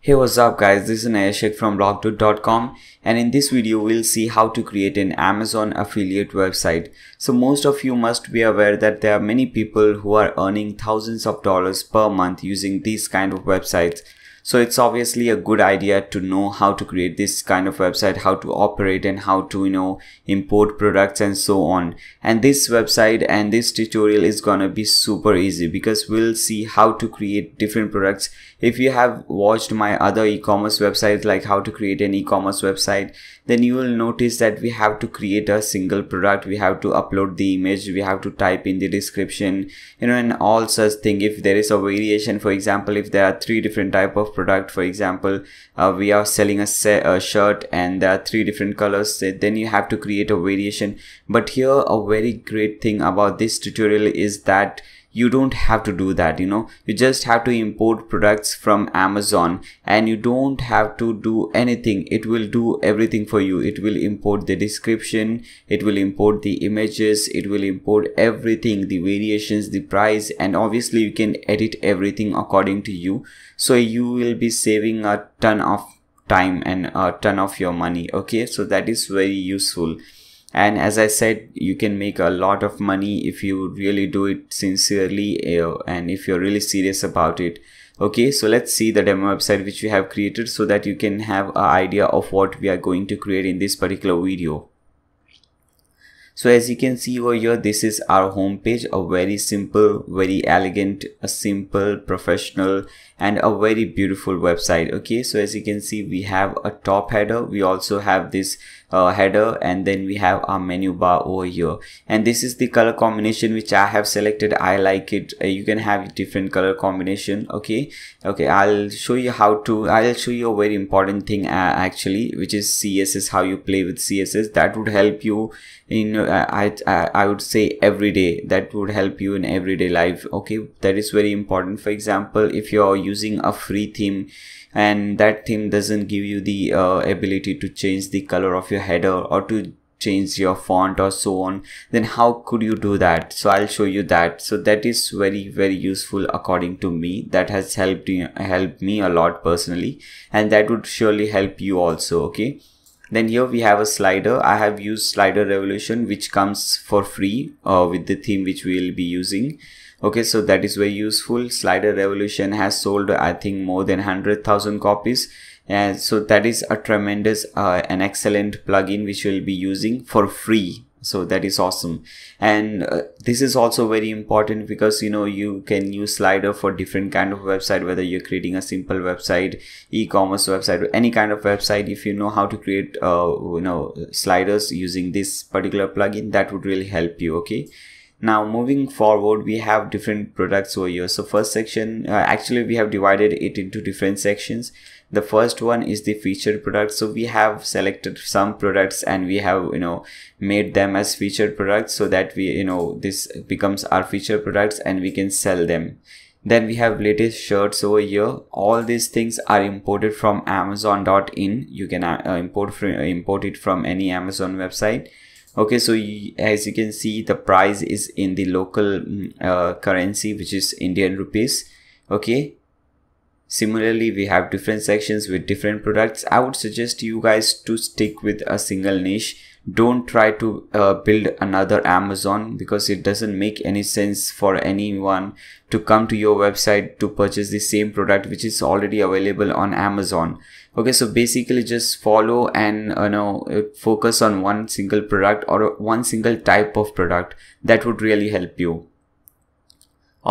Hey what's up guys this is Nayashek from bloggdude.com and in this video we'll see how to create an Amazon affiliate website. So most of you must be aware that there are many people who are earning thousands of dollars per month using these kind of websites so it's obviously a good idea to know how to create this kind of website, how to operate and how to, you know, import products and so on. And this website and this tutorial is gonna be super easy because we'll see how to create different products. If you have watched my other e-commerce websites like how to create an e-commerce website, then you will notice that we have to create a single product. We have to upload the image. We have to type in the description you know and all such thing. If there is a variation for example if there are three different type of product for example uh, we are selling a, a shirt and there are three different colors then you have to create a variation. But here a very great thing about this tutorial is that you don't have to do that you know. You just have to import products from amazon and you don't have to do anything. It will do everything for you. It will import the description it will import the images it will import everything the variations the price and obviously you can edit everything according to you. So you will be saving a ton of time and a ton of your money okay? So that is very useful and as i said you can make a lot of money if you really do it sincerely uh, and if you're really serious about it. Okay so let's see the demo website which we have created so that you can have an idea of what we are going to create in this particular video so as you can see over here this is our home page a very simple very elegant a simple professional and a very beautiful website okay? So as you can see we have a top header. We also have this uh, header and then we have our menu bar over here. And this is the color combination which I have selected. I like it. Uh, you can have different color combination okay? Okay I'll show you how to I'll show you a very important thing uh, actually which is CSS how you play with CSS that would help you uh, I, I I would say every day that would help you in everyday life okay? That is very important. For example if you're using a free theme and that theme doesn't give you the uh, ability to change the color of your header or to change your font or so on then how could you do that? So i'll show you that. So that is very very useful according to me. That has helped you helped me a lot personally and that would surely help you also okay then here we have a slider. I have used slider revolution which comes for free uh, with the theme which we will be using. Okay so that is very useful. Slider revolution has sold i think more than 100,000 copies. And so that is a tremendous uh, an excellent plugin which we'll be using for free so that is awesome. And uh, this is also very important because you know you can use slider for different kind of website whether you're creating a simple website e-commerce website or any kind of website. If you know how to create uh, you know sliders using this particular plugin that would really help you okay? Now moving forward we have different products over here. So first section uh, actually we have divided it into different sections the first one is the featured products. So we have selected some products and we have you know made them as featured products so that we you know this becomes our featured products and we can sell them. Then we have latest shirts over here. All these things are imported from amazon.in you can uh, import from, import it from any amazon website. Okay so as you can see the price is in the local mm, uh, currency which is indian rupees. Okay similarly we have different sections with different products. I would suggest you guys to stick with a single niche. Don't try to uh, build another amazon because it doesn't make any sense for anyone to come to your website to purchase the same product which is already available on amazon. Okay so basically just follow and you know focus on one single product or one single type of product that would really help you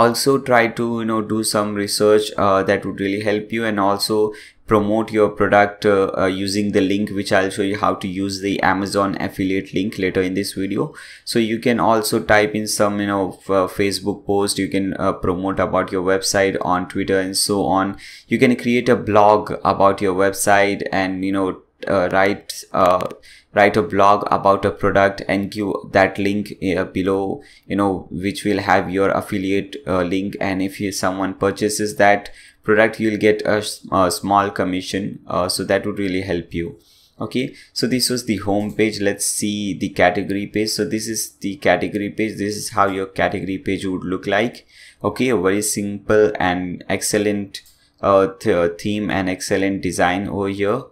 also try to you know do some research uh, that would really help you and also promote your product uh, uh, using the link which I'll show you how to use the Amazon affiliate link later in this video. So you can also type in some you know Facebook post. You can uh, promote about your website on Twitter and so on. You can create a blog about your website and you know uh, write uh, write a blog about a product and give that link uh, below you know which will have your affiliate uh, link. And if you, someone purchases that product you'll get a, a small commission uh, so that would really help you. Okay so this was the home page. Let's see the category page. So this is the category page. This is how your category page would look like. Okay a very simple and excellent uh, th theme and excellent design over here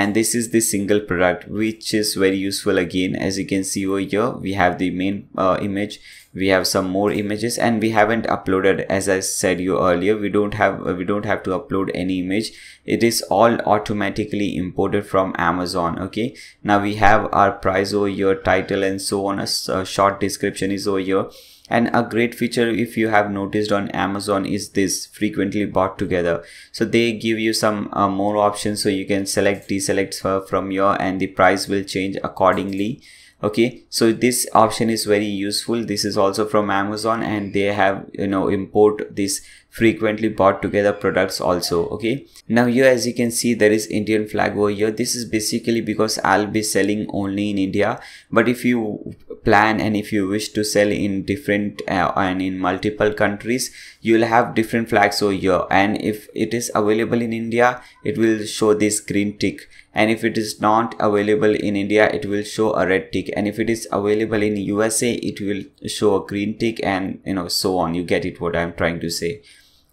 and this is the single product which is very useful again. As you can see over here we have the main uh, image. We have some more images and we haven't uploaded. As i said you earlier we don't have uh, we don't have to upload any image. It is all automatically imported from amazon okay? Now we have our price over here title and so on. A, a short description is over here and a great feature if you have noticed on amazon is this frequently bought together. So they give you some uh, more options. So you can select deselect from here and the price will change accordingly. Okay? So this option is very useful. This is also from amazon and they have you know import this frequently bought together products also okay? Now here as you can see there is indian flag over here. This is basically because i'll be selling only in india. But if you plan and if you wish to sell in different uh, and in multiple countries you'll have different flags over here. And if it is available in india it will show this green tick. And if it is not available in india it will show a red tick. And if it is available in usa it will show a green tick and you know so on. You get it what i'm trying to say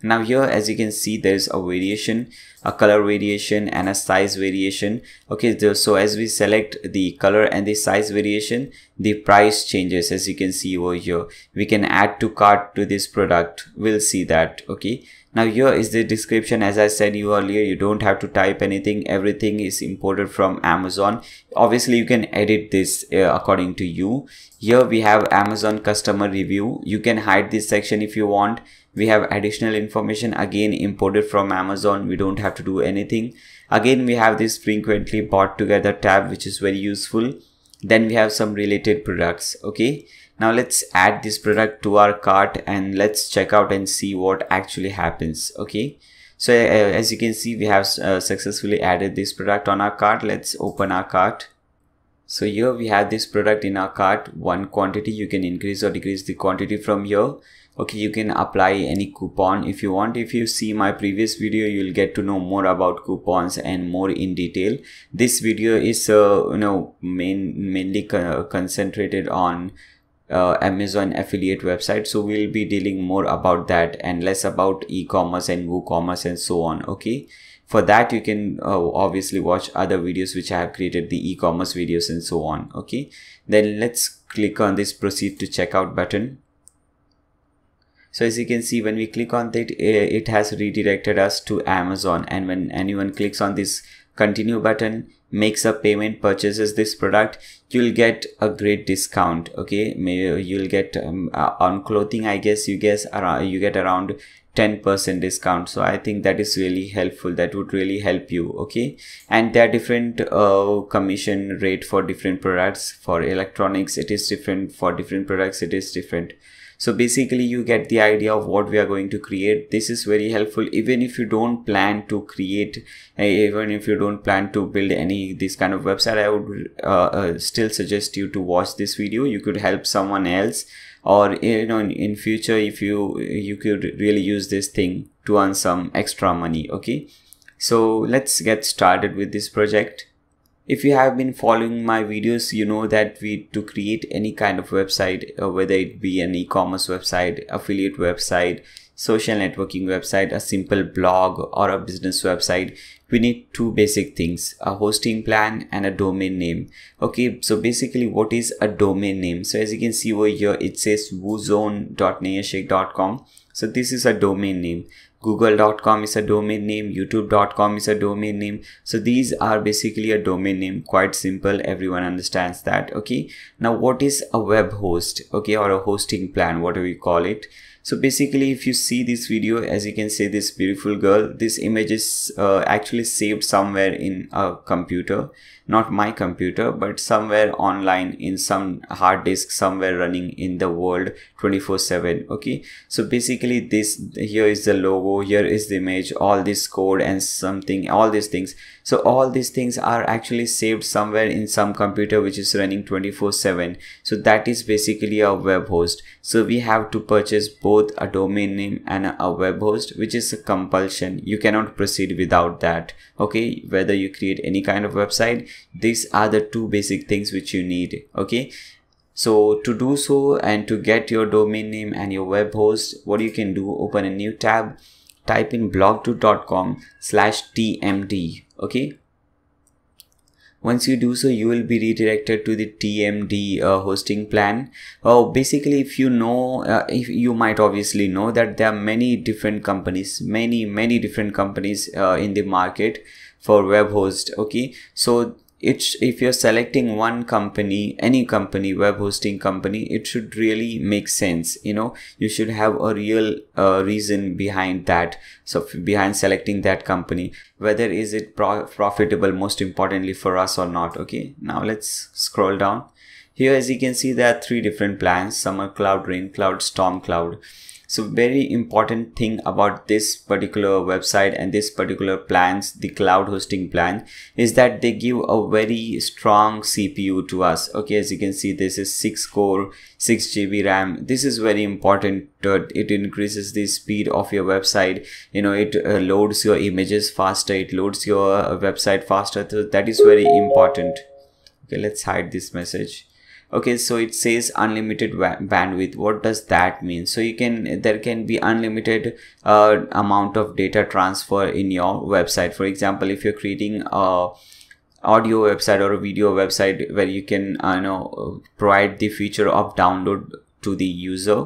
now here as you can see there is a variation a color variation and a size variation. Okay so as we select the color and the size variation the price changes as you can see over here. We can add to cart to this product. We'll see that okay? Now here is the description. As i said you earlier you don't have to type anything. Everything is imported from amazon. Obviously you can edit this uh, according to you. Here we have amazon customer review. You can hide this section if you want we have additional information again imported from amazon. We don't have to do anything. Again we have this frequently bought together tab which is very useful. Then we have some related products okay? Now let's add this product to our cart and let's check out and see what actually happens okay? So uh, as you can see we have uh, successfully added this product on our cart. Let's open our cart. So here we have this product in our cart. One quantity you can increase or decrease the quantity from here okay you can apply any coupon if you want if you see my previous video you'll get to know more about coupons and more in detail this video is uh, you know main mainly co concentrated on uh, Amazon affiliate website. So we'll be dealing more about that and less about e-commerce and WooCommerce and so on. Okay. For that, you can uh, obviously watch other videos which I have created the e-commerce videos and so on. Okay. Then let's click on this proceed to checkout button so as you can see when we click on that it has redirected us to amazon. And when anyone clicks on this continue button makes a payment purchases this product you'll get a great discount okay? Maybe you'll get um, uh, on clothing i guess you guess around you get around 10% discount. So i think that is really helpful. That would really help you okay? And there are different uh, commission rate for different products. For electronics it is different. For different products it is different so basically you get the idea of what we are going to create. This is very helpful even if you don't plan to create uh, even if you don't plan to build any this kind of website i would uh, uh, still suggest you to watch this video. You could help someone else or you know in, in future if you you could really use this thing to earn some extra money okay? So let's get started with this project if you have been following my videos you know that we to create any kind of website uh, whether it be an e-commerce website affiliate website social networking website a simple blog or a business website we need two basic things a hosting plan and a domain name. Okay so basically what is a domain name? So as you can see over here it says woozone.neoshake.com so this is a domain name google.com is a domain name youtube.com is a domain name. So these are basically a domain name quite simple. Everyone understands that okay? Now what is a web host okay or a hosting plan whatever you call it? So basically if you see this video as you can see this beautiful girl this image is uh, actually saved somewhere in a computer not my computer but somewhere online in some hard disk somewhere running in the world 24 7 okay? So basically this here is the logo here is the image all this code and something all these things so all these things are actually saved somewhere in some computer which is running 24 7 so that is basically a web host. So we have to purchase both a domain name and a web host which is a compulsion. You cannot proceed without that. Okay? Whether you create any kind of website these are the two basic things which you need. Okay? So to do so and to get your domain name and your web host what you can do open a new tab type in bloggdude.com slash tmd okay? Once you do so you will be redirected to the tmd uh, hosting plan. Oh basically if you know uh, if you might obviously know that there are many different companies many many different companies uh, in the market for web host okay? So it's if you're selecting one company any company web hosting company it should really make sense you know? You should have a real uh, reason behind that. So behind selecting that company whether is it pro profitable most importantly for us or not okay? Now let's scroll down. Here as you can see there are three different plans. Summer cloud rain cloud storm cloud so very important thing about this particular website and this particular plans the cloud hosting plan is that they give a very strong cpu to us. Okay as you can see this is 6 core 6 gb ram. This is very important. It increases the speed of your website. You know it uh, loads your images faster. It loads your uh, website faster. So that is very important. Okay let's hide this message okay so it says unlimited bandwidth. What does that mean? So you can there can be unlimited uh, amount of data transfer in your website. For example if you're creating a audio website or a video website where you can uh, you know provide the feature of download to the user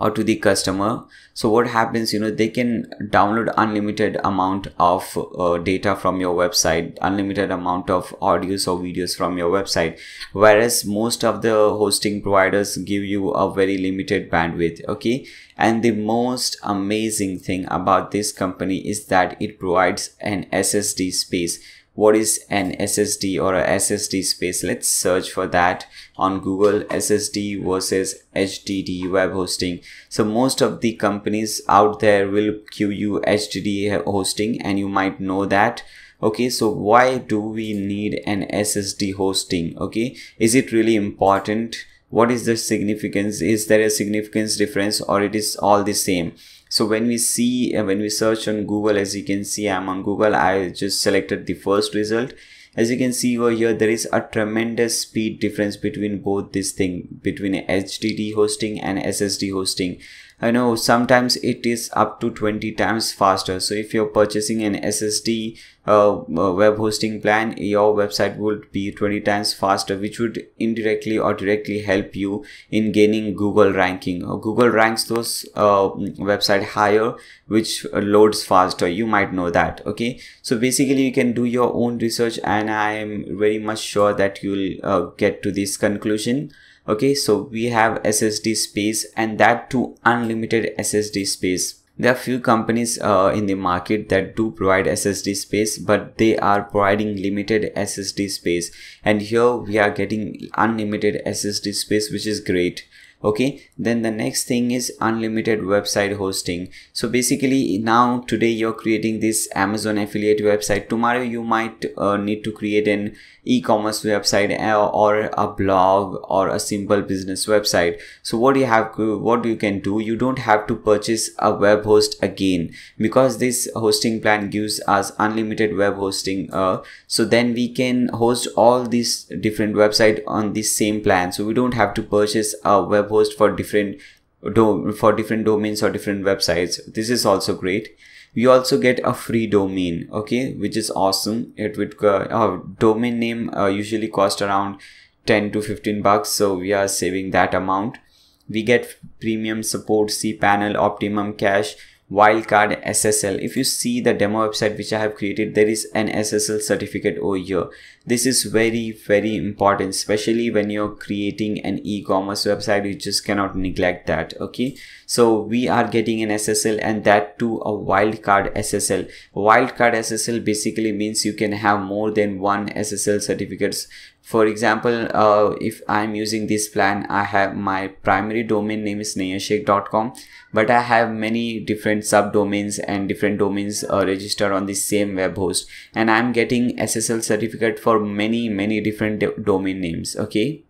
or to the customer. So what happens you know they can download unlimited amount of uh, data from your website unlimited amount of audios or videos from your website whereas most of the hosting providers give you a very limited bandwidth okay? And the most amazing thing about this company is that it provides an ssd space what is an SSD or a SSD space. Let's search for that on Google SSD versus HDD web hosting. So most of the companies out there will give you HDD hosting and you might know that. Okay so why do we need an ssd hosting? Okay is it really important? What is the significance? Is there a significance difference or it is all the same so when we see uh, when we search on google as you can see i'm on google i just selected the first result. As you can see over here there is a tremendous speed difference between both this thing between hdd hosting and ssd hosting I know sometimes it is up to 20 times faster. So if you're purchasing an SSD uh, uh, web hosting plan, your website would be 20 times faster, which would indirectly or directly help you in gaining Google ranking. Uh, Google ranks those uh, website higher, which loads faster. You might know that. Okay. So basically you can do your own research and I am very much sure that you'll uh, get to this conclusion okay so we have ssd space and that too unlimited ssd space. There are few companies uh, in the market that do provide ssd space but they are providing limited ssd space. And here we are getting unlimited ssd space which is great. Okay then the next thing is unlimited website hosting. So basically now today you're creating this amazon affiliate website. Tomorrow you might uh, need to create an e-commerce website or a blog or a simple business website. So what you have what you can do? You don't have to purchase a web host again because this hosting plan gives us unlimited web hosting uh, so then we can host all these different website on this same plan. So we don't have to purchase a web host for different for different domains or different websites. This is also great we also get a free domain okay which is awesome. It would uh, our domain name uh, usually cost around 10 to 15 bucks so we are saving that amount. We get premium support cpanel optimum cache wildcard SSL. If you see the demo website which I have created, there is an SSL certificate over here. This is very, very important, especially when you're creating an e-commerce website, you just cannot neglect that. Okay. So we are getting an SSL and that to a wildcard SSL. Wildcard SSL basically means you can have more than one SSL certificates for example uh, if i'm using this plan i have my primary domain name is neyashek.com but i have many different subdomains and different domains uh, registered on the same web host. And i'm getting ssl certificate for many many different domain names okay?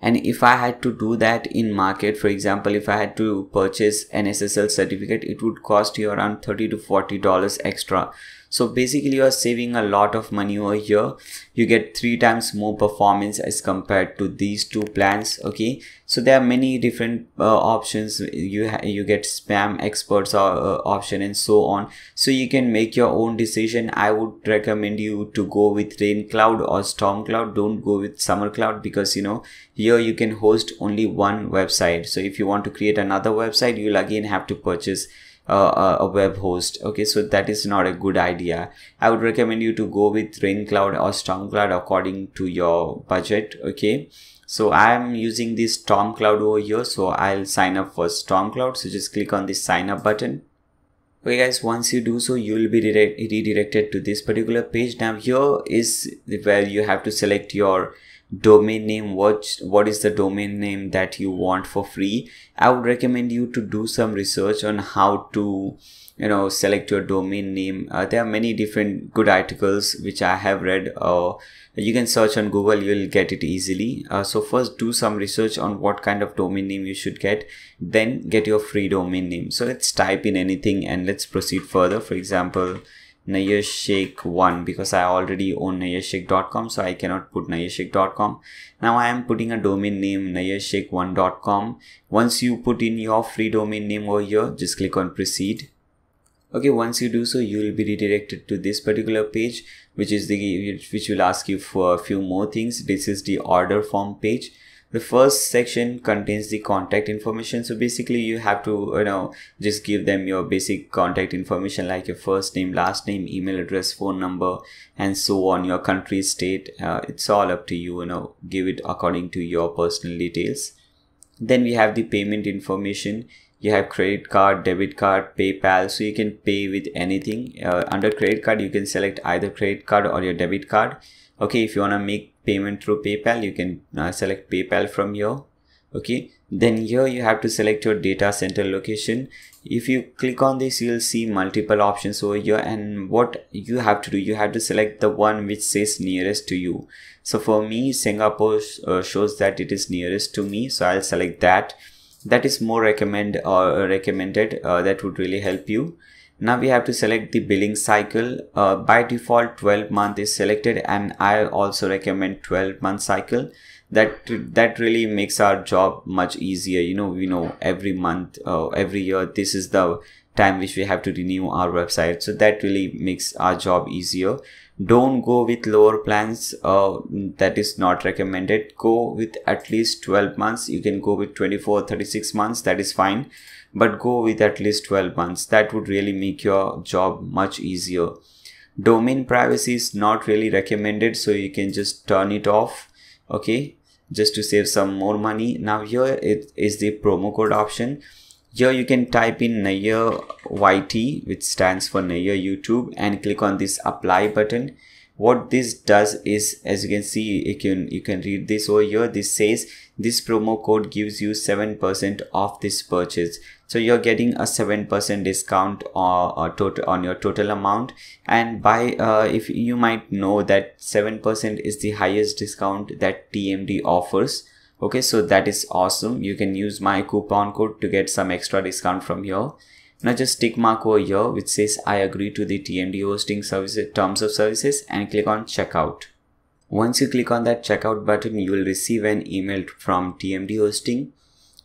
And if I had to do that in market for example if I had to purchase an SSL certificate it would cost you around 30 to 40 dollars extra so basically you are saving a lot of money over here. You get three times more performance as compared to these two plans okay? So there are many different uh, options. You you get spam experts or, uh, option and so on. So you can make your own decision. I would recommend you to go with rain cloud or storm cloud. Don't go with summer cloud because you know here you can host only one website. So if you want to create another website you'll again have to purchase uh, a web host. Okay so that is not a good idea. I would recommend you to go with rain cloud or storm cloud according to your budget. Okay so i'm using this storm cloud over here. So i'll sign up for storm cloud so just click on the sign up button. Okay guys once you do so you will be redirected to this particular page. Now here is where you have to select your domain name what what is the domain name that you want for free? I would recommend you to do some research on how to you know select your domain name. Uh, there are many different good articles which i have read uh, you can search on google you'll get it easily. Uh, so first do some research on what kind of domain name you should get then get your free domain name. So let's type in anything and let's proceed further. For example Nayashake1 because I already own nayashake.com so I cannot put nayashake.com. Now I am putting a domain name nayashake1.com. Once you put in your free domain name over here, just click on proceed. Okay, once you do so, you will be redirected to this particular page, which is the which will ask you for a few more things. This is the order form page the first section contains the contact information. So basically you have to you know just give them your basic contact information like your first name last name email address phone number and so on your country state uh, it's all up to you you know give it according to your personal details. Then we have the payment information. You have credit card debit card paypal. So you can pay with anything. Uh, under credit card you can select either credit card or your debit card. Okay if you want to make payment through paypal. You can uh, select paypal from here okay? Then here you have to select your data center location. If you click on this you'll see multiple options over here. And what you have to do you have to select the one which says nearest to you. So for me singapore uh, shows that it is nearest to me. So i'll select that. That is more recommend or uh, recommended uh, that would really help you now we have to select the billing cycle. Uh, by default 12 month is selected and i also recommend 12 month cycle. That that really makes our job much easier. You know we know every month uh, every year this is the time which we have to renew our website. So that really makes our job easier. Don't go with lower plans. Uh, that is not recommended. Go with at least 12 months. You can go with 24 36 months. That is fine but go with at least 12 months. That would really make your job much easier. Domain privacy is not really recommended, so you can just turn it off. Okay, just to save some more money. Now here it is the promo code option. Here you can type in Nair YT, which stands for Nair YouTube, and click on this apply button what this does is as you can see you can you can read this over here this says this promo code gives you 7% off this purchase so you're getting a 7% discount or, total on your total amount. And by uh, if you might know that 7% is the highest discount that TMD offers. Okay so that is awesome. You can use my coupon code to get some extra discount from here. Now just tick mark over here which says I agree to the TMD hosting services terms of services and click on checkout. Once you click on that checkout button you will receive an email from TMD hosting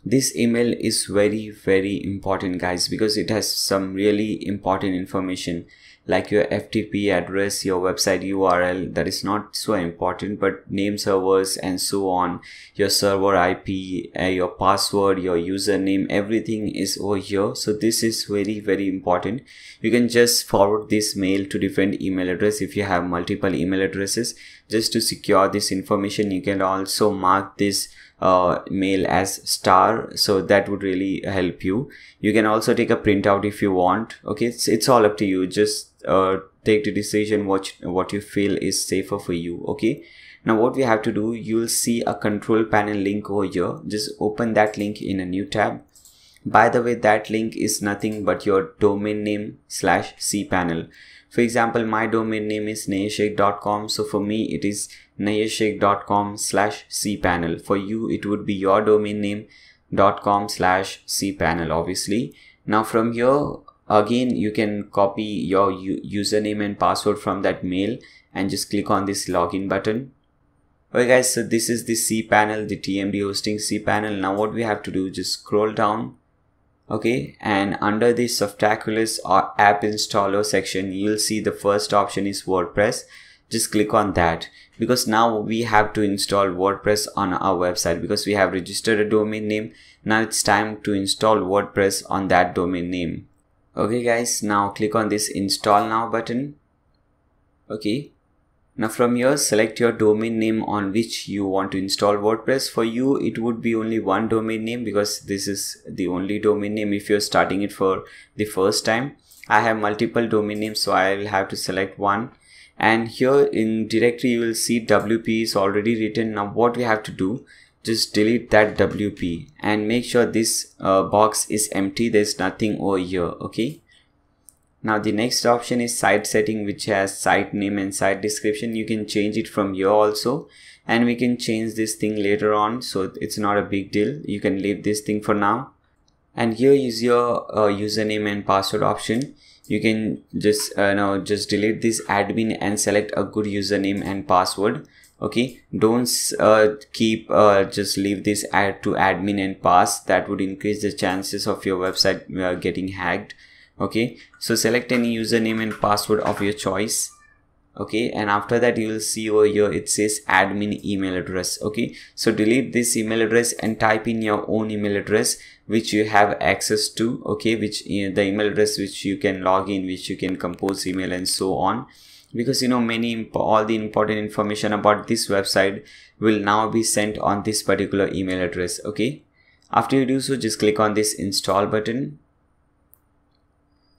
this email is very very important guys because it has some really important information like your FTP address, your website URL that is not so important but name servers and so on, your server IP, uh, your password, your username, everything is over here. So this is very very important. You can just forward this mail to different email address if you have multiple email addresses just to secure this information. You can also mark this uh, mail as star so that would really help you. You can also take a printout if you want okay? It's, it's all up to you. Just uh, take the decision what what you feel is safer for you okay? Now what we have to do you'll see a control panel link over here. Just open that link in a new tab. By the way that link is nothing but your domain name slash cpanel for example my domain name is nayashake.com so for me it is nayashake.com slash cpanel. For you it would be your domain name dot com slash cpanel obviously. Now from here again you can copy your username and password from that mail and just click on this login button. Okay guys so this is the cpanel the tmd hosting cpanel. Now what we have to do just scroll down okay and under the Softaculous or app installer section you'll see the first option is WordPress. Just click on that. Because now we have to install WordPress on our website because we have registered a domain name. Now it's time to install WordPress on that domain name. Okay guys now click on this install now button. Okay now from here select your domain name on which you want to install WordPress. For you it would be only one domain name because this is the only domain name if you're starting it for the first time. I have multiple domain names so I'll have to select one and here in directory you will see WP is already written. Now what we have to do just delete that WP and make sure this uh, box is empty there's nothing over here okay now the next option is site setting which has site name and site description. You can change it from here also and we can change this thing later on so it's not a big deal. You can leave this thing for now. And here is your uh, username and password option. You can just uh, now just delete this admin and select a good username and password okay don't uh, keep uh, just leave this add to admin and pass that would increase the chances of your website uh, getting hacked okay so select any username and password of your choice. Okay and after that you will see over here it says admin email address. Okay so delete this email address and type in your own email address which you have access to. Okay which uh, the email address which you can log in which you can compose email and so on. Because you know many all the important information about this website will now be sent on this particular email address. Okay after you do so just click on this install button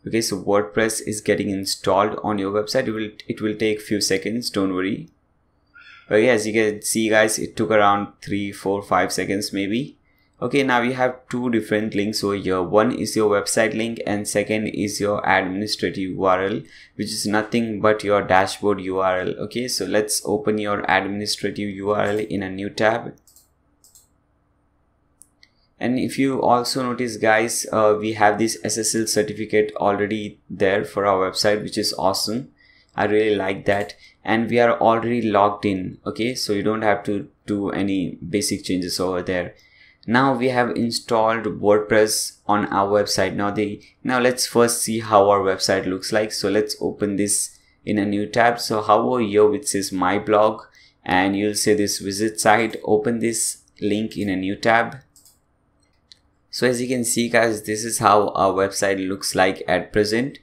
okay so wordpress is getting installed on your website. It will it will take few seconds don't worry. Okay as you can see guys it took around three four five seconds maybe. Okay now we have two different links over here. One is your website link and second is your administrative url which is nothing but your dashboard url okay so let's open your administrative url in a new tab and if you also notice guys uh, we have this SSL certificate already there for our website which is awesome. I really like that. And we are already logged in okay? So you don't have to do any basic changes over there. Now we have installed WordPress on our website. Now the now let's first see how our website looks like. So let's open this in a new tab. So hover here which says my blog? And you'll see this visit site. Open this link in a new tab so as you can see guys this is how our website looks like at present.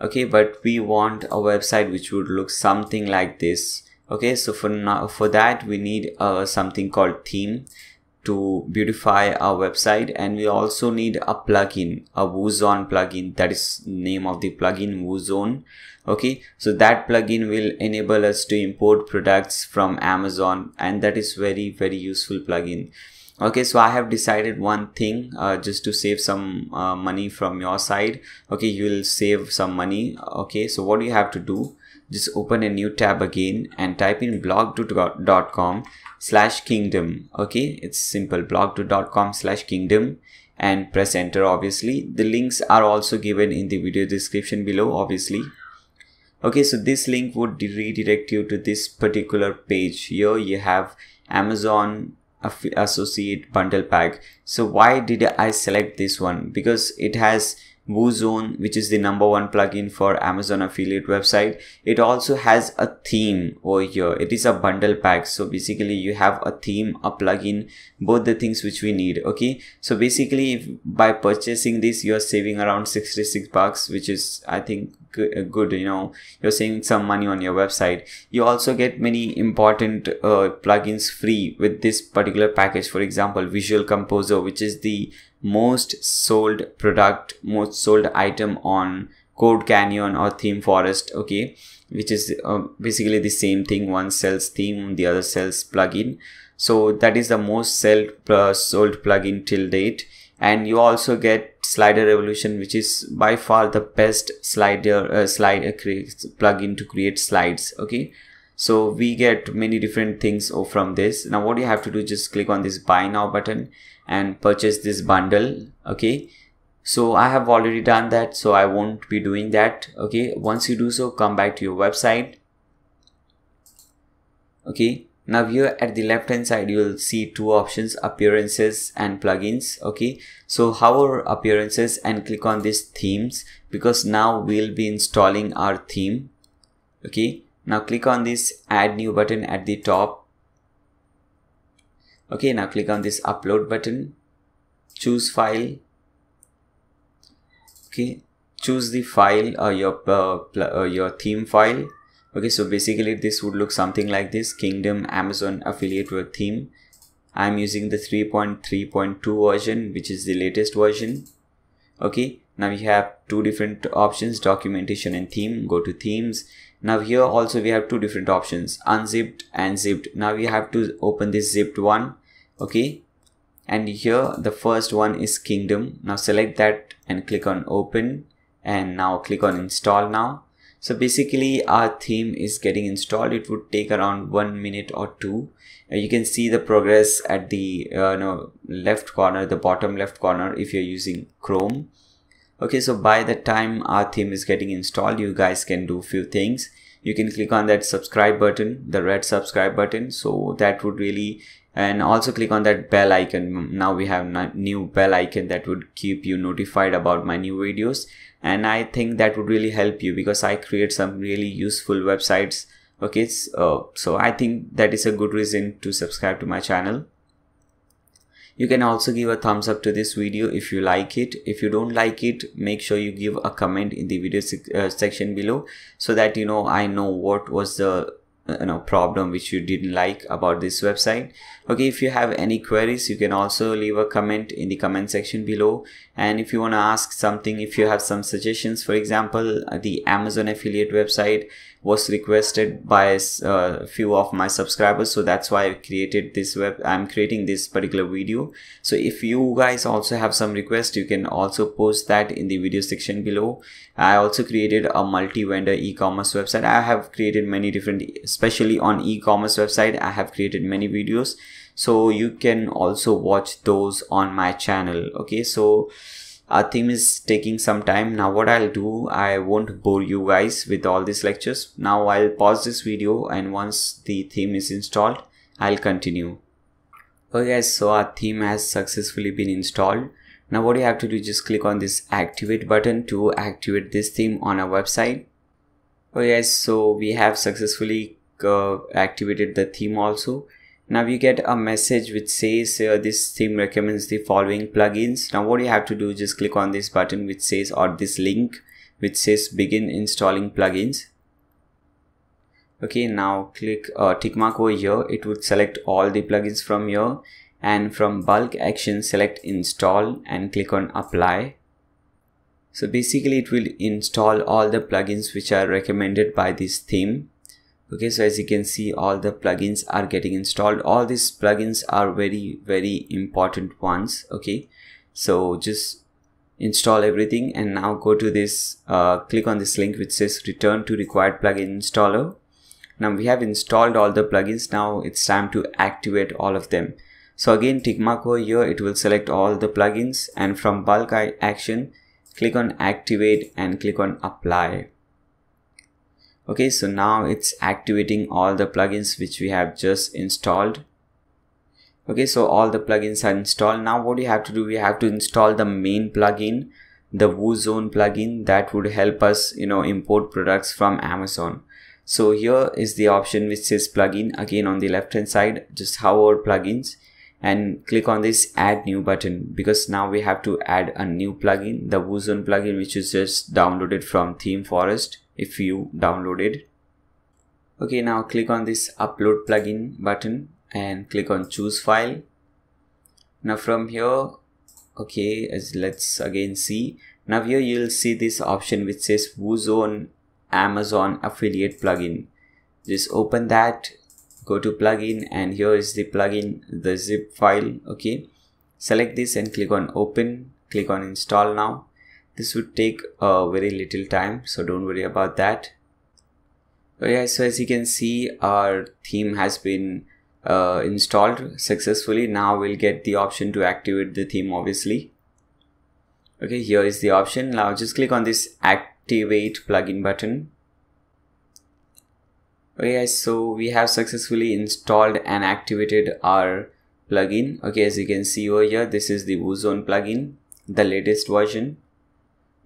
Okay but we want a website which would look something like this. Okay so for now for that we need uh, something called theme to beautify our website. And we also need a plugin a woozone plugin. That is name of the plugin woozone okay so that plugin will enable us to import products from amazon. And that is very very useful plugin okay so i have decided one thing uh, just to save some uh, money from your side. Okay you will save some money. Okay so what do you have to do? Just open a new tab again and type in bloggdude.com slash kingdom. Okay it's simple bloggdude.com slash kingdom. And press enter obviously. The links are also given in the video description below obviously. Okay so this link would redirect you to this particular page. Here you have amazon associate bundle pack so why did i select this one because it has Woozone, which is the number one plugin for Amazon affiliate website. It also has a theme over here. It is a bundle pack. So basically you have a theme, a plugin, both the things which we need. Okay. So basically by purchasing this, you're saving around 66 bucks, which is I think good, you know, you're saving some money on your website. You also get many important uh, plugins free with this particular package. For example, Visual Composer, which is the most sold product most sold item on code canyon or theme forest okay? Which is uh, basically the same thing. One sells theme the other sells plugin. So that is the most sold uh, sold plugin till date. And you also get slider revolution which is by far the best slider uh, slide uh, plugin to create slides okay? So we get many different things from this. Now what you have to do just click on this buy now button and purchase this bundle okay? So I have already done that so I won't be doing that okay? Once you do so come back to your website okay now here at the left hand side you will see two options appearances and plugins okay? So hover appearances and click on this themes? Because now we'll be installing our theme okay? Now click on this add new button at the top okay? Now click on this upload button choose file okay? Choose the file or uh, your uh, uh, your theme file okay so basically this would look something like this. Kingdom amazon affiliate web theme. I'm using the 3.3.2 version which is the latest version. Okay now we have two different options documentation and theme. Go to themes. Now here also we have two different options unzipped and zipped. Now we have to open this zipped one okay? And here the first one is kingdom. Now select that and click on open. And now click on install now so basically our theme is getting installed. It would take around one minute or two. Uh, you can see the progress at the uh, no, left corner the bottom left corner if you're using chrome. Okay so by the time our theme is getting installed you guys can do a few things. You can click on that subscribe button the red subscribe button. So that would really and also click on that bell icon. Now we have new bell icon that would keep you notified about my new videos. And i think that would really help you because i create some really useful websites. Okay so, so i think that is a good reason to subscribe to my channel. You can also give a thumbs up to this video if you like it. If you don't like it make sure you give a comment in the video uh, section below so that you know i know what was the uh, you know problem which you didn't like about this website. Okay if you have any queries you can also leave a comment in the comment section below. And if you want to ask something if you have some suggestions for example uh, the amazon affiliate website was requested by a uh, few of my subscribers. So that's why i created this web i'm creating this particular video. So if you guys also have some requests you can also post that in the video section below. I also created a multi-vendor e-commerce website. I have created many different especially on e-commerce website i have created many videos. So you can also watch those on my channel. Okay so our theme is taking some time. Now what i'll do i won't bore you guys with all these lectures. Now i'll pause this video and once the theme is installed i'll continue. Okay guys so our theme has successfully been installed. Now what you have to do is just click on this activate button to activate this theme on our website. Okay guys so we have successfully uh, activated the theme also now you get a message which says uh, this theme recommends the following plugins. Now what you have to do is just click on this button which says or this link which says begin installing plugins. Okay now click uh, tick mark over here. It would select all the plugins from here. And from bulk action select install and click on apply. So basically it will install all the plugins which are recommended by this theme okay so as you can see all the plugins are getting installed. All these plugins are very very important ones okay? So just install everything and now go to this uh, click on this link which says return to required plugin installer. Now we have installed all the plugins. Now it's time to activate all of them. So again tick mark over here it will select all the plugins and from bulk action click on activate and click on apply okay so now it's activating all the plugins which we have just installed. Okay so all the plugins are installed. Now what you have to do we have to install the main plugin the woozone plugin that would help us you know import products from amazon. So here is the option which says plugin again on the left hand side just hover plugins? And click on this add new button because now we have to add a new plugin the woozone plugin which is just downloaded from ThemeForest if you downloaded. Okay now click on this upload plugin button and click on choose file. Now from here okay as let's again see. Now here you'll see this option which says woozone amazon affiliate plugin. Just open that go to plugin and here is the plugin the zip file okay. Select this and click on open. Click on install now this would take a very little time so don't worry about that. Oh yeah so as you can see our theme has been uh, installed successfully. Now we'll get the option to activate the theme obviously. Okay here is the option. Now just click on this activate plugin button. Okay guys so we have successfully installed and activated our plugin. Okay as you can see over here this is the woozone plugin the latest version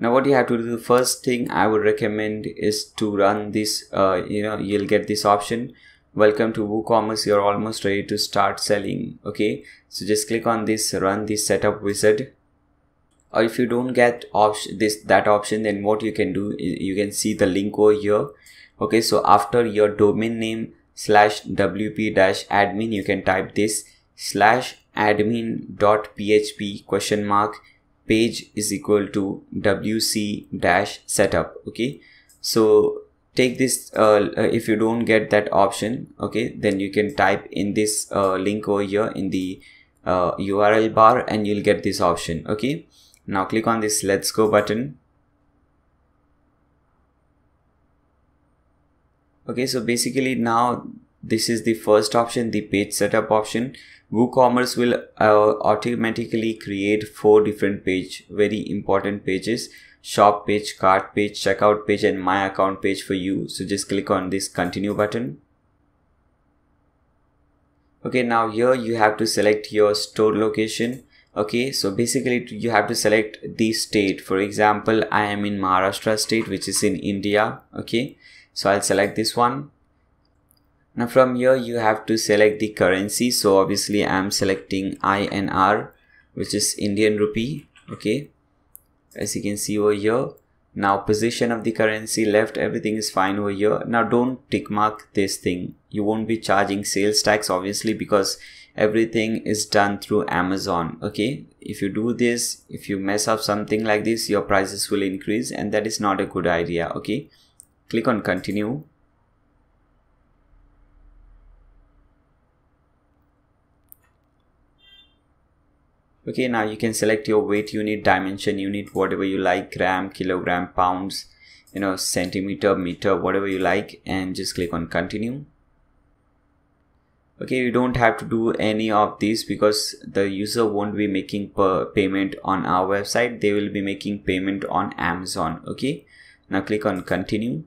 now what you have to do the first thing i would recommend is to run this uh, you know you'll get this option. Welcome to woocommerce you're almost ready to start selling okay? So just click on this run this setup wizard. Or if you don't get option this that option then what you can do is you can see the link over here. Okay so after your domain name slash wp dash admin you can type this slash admin dot php question mark page is equal to wc dash setup okay? So take this uh, if you don't get that option okay then you can type in this uh, link over here in the uh, url bar and you'll get this option okay? Now click on this let's go button. Okay so basically now this is the first option the page setup option woocommerce will uh, automatically create four different page very important pages. Shop page cart page checkout page and my account page for you. So just click on this continue button. Okay now here you have to select your store location. Okay so basically you have to select the state. For example i am in maharashtra state which is in india. Okay so i'll select this one now from here you have to select the currency. So obviously i'm selecting inr which is indian rupee. Okay. As you can see over here. Now position of the currency left everything is fine over here. Now don't tick mark this thing. You won't be charging sales tax obviously because everything is done through amazon. Okay. If you do this if you mess up something like this your prices will increase and that is not a good idea. Okay. Click on continue okay now you can select your weight unit dimension unit whatever you like gram kilogram pounds you know centimeter meter whatever you like and just click on continue. Okay you don't have to do any of these because the user won't be making per payment on our website. They will be making payment on amazon. Okay now click on continue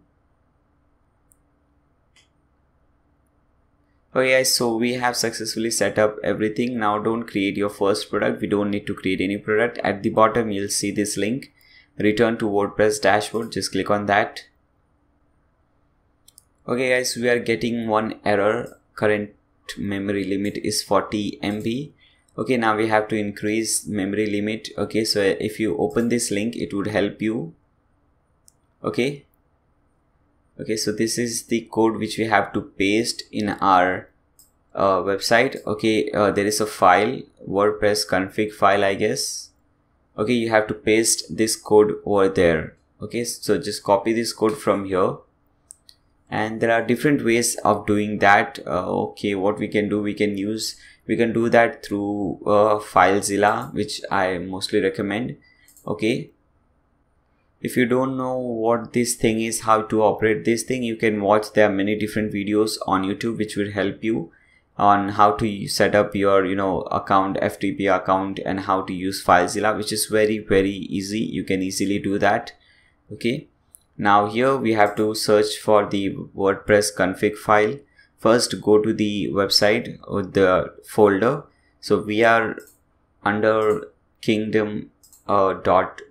Oh, okay guys so we have successfully set up everything. Now don't create your first product. We don't need to create any product. At the bottom you'll see this link. Return to wordpress dashboard. Just click on that. Okay guys we are getting one error. Current memory limit is 40 MB okay now we have to increase memory limit. Okay so if you open this link it would help you. Okay okay so this is the code which we have to paste in our uh, website. Okay uh, there is a file wordpress config file i guess. Okay you have to paste this code over there. Okay so just copy this code from here. And there are different ways of doing that. Uh, okay what we can do we can use we can do that through uh, filezilla which i mostly recommend. Okay if you don't know what this thing is how to operate this thing you can watch there are many different videos on youtube which will help you on how to set up your you know account ftp account and how to use filezilla which is very very easy you can easily do that okay now here we have to search for the WordPress config file. First go to the website or the folder. So we are under kingdom uh, dot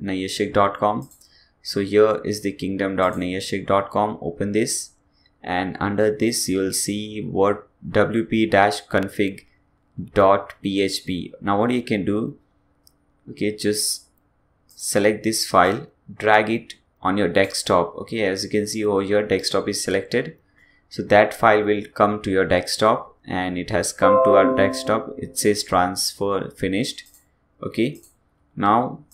com. So here is the kingdom.nayashik.com. Open this. And under this you will see what wp-config.php. Now what you can do, okay, just select this file, drag it on your desktop. Okay as you can see over here desktop is selected. So that file will come to your desktop and it has come to our desktop. It says transfer finished. Okay. Now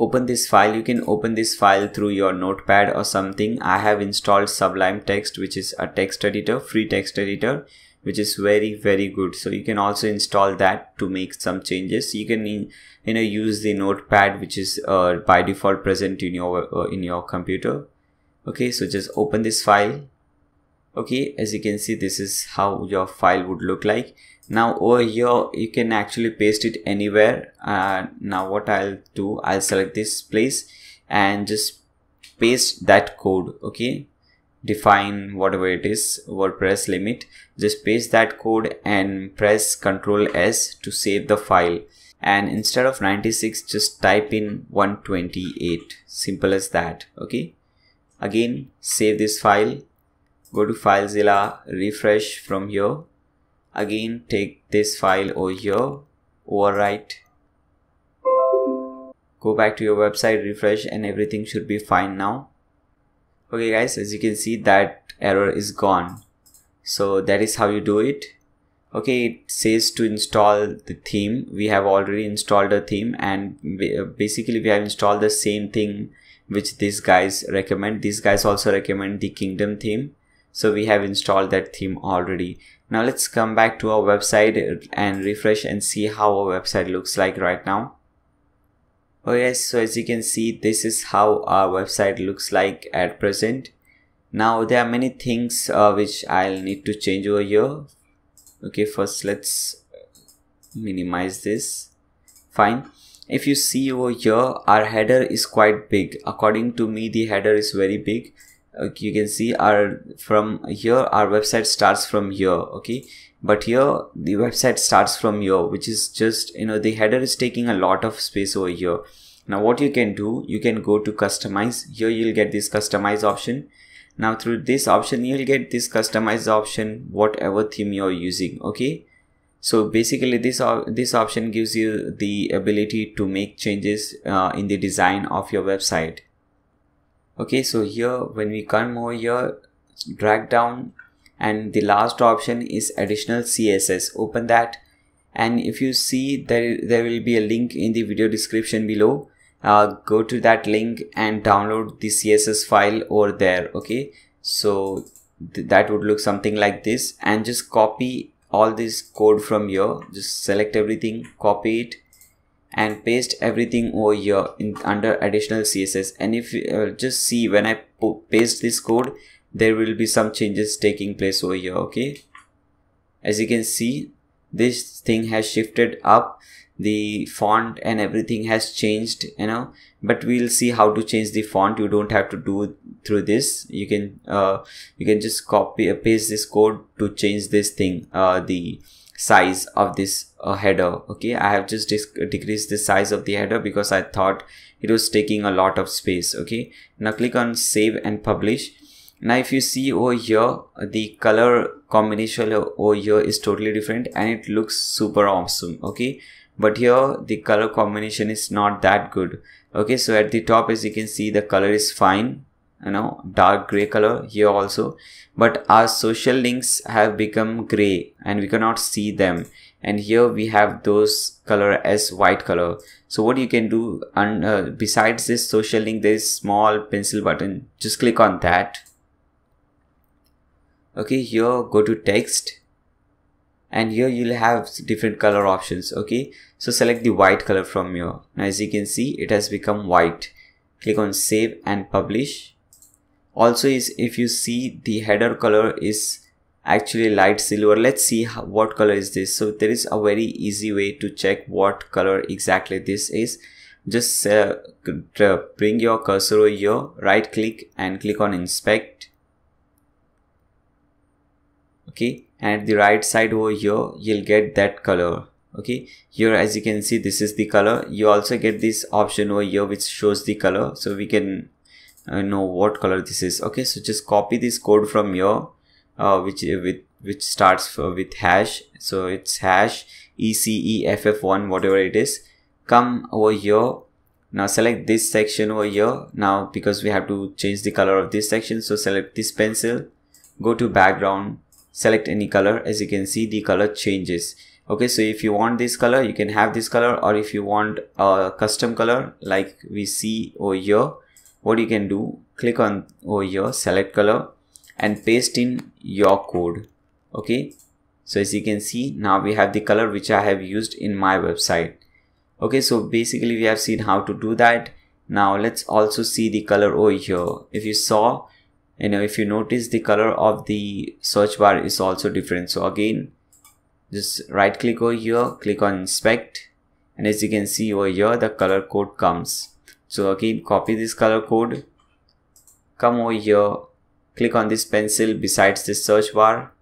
open this file. You can open this file through your notepad or something. I have installed sublime text which is a text editor free text editor which is very very good. So you can also install that to make some changes. You can you know use the notepad which is uh, by default present in your uh, in your computer. Okay so just open this file okay as you can see this is how your file would look like. Now over here you can actually paste it anywhere. Uh, now what I'll do I'll select this place and just paste that code okay? Define whatever it is WordPress limit. Just paste that code and press ctrl S to save the file. And instead of 96 just type in 128 simple as that okay? Again save this file go to filezilla refresh from here. Again take this file over here. Overwrite. Go back to your website refresh and everything should be fine now. Okay guys as you can see that error is gone. So that is how you do it. Okay it says to install the theme. We have already installed a theme and basically we have installed the same thing which these guys recommend. These guys also recommend the kingdom theme so we have installed that theme already. Now let's come back to our website and refresh and see how our website looks like right now. Oh yes. So as you can see this is how our website looks like at present. Now there are many things uh, which I'll need to change over here. Okay first let's minimize this. Fine. If you see over here our header is quite big. According to me the header is very big you can see our from here our website starts from here okay? But here the website starts from here which is just you know the header is taking a lot of space over here. Now what you can do you can go to customize. Here you'll get this customize option. Now through this option you'll get this customize option whatever theme you're using okay? So basically this this option gives you the ability to make changes uh, in the design of your website okay so here when we come over here drag down and the last option is additional css open that and if you see there there will be a link in the video description below. Uh, go to that link and download the css file over there okay? So th that would look something like this and just copy all this code from here. Just select everything copy it and paste everything over here in under additional css and if you uh, just see when i paste this code there will be some changes taking place over here okay? As you can see this thing has shifted up. The font and everything has changed you know? But we'll see how to change the font. You don't have to do through this. You can uh, you can just copy uh, paste this code to change this thing uh, the size of this uh, header okay? I have just decreased the size of the header because i thought it was taking a lot of space okay? Now click on save and publish. Now if you see over here the color combination over here is totally different and it looks super awesome okay? But here the color combination is not that good okay? So at the top as you can see the color is fine you know dark gray color here also. But our social links have become gray and we cannot see them. And here we have those color as white color. So what you can do and uh, besides this social link there is small pencil button just click on that. Okay here go to text. And here you'll have different color options okay? So select the white color from here. Now as you can see it has become white. Click on save and publish also is if you see the header color is actually light silver. Let's see how, what color is this. So there is a very easy way to check what color exactly this is. Just uh, bring your cursor over here. Right click and click on inspect. Okay. And the right side over here you'll get that color. Okay. Here as you can see this is the color. You also get this option over here which shows the color. So we can uh, know what color this is. Okay so just copy this code from your uh, which uh, with which starts with hash. So it's hash eceff1 whatever it is. Come over here. Now select this section over here. Now because we have to change the color of this section so select this pencil. Go to background. Select any color. As you can see the color changes. Okay so if you want this color you can have this color. Or if you want a custom color like we see over here what you can do click on over here select color and paste in your code. Okay? So as you can see now we have the color which i have used in my website. Okay? So basically we have seen how to do that. Now let's also see the color over here. If you saw you know if you notice the color of the search bar is also different. So again just right click over here click on inspect and as you can see over here the color code comes so again copy this color code. Come over here. Click on this pencil besides this search bar.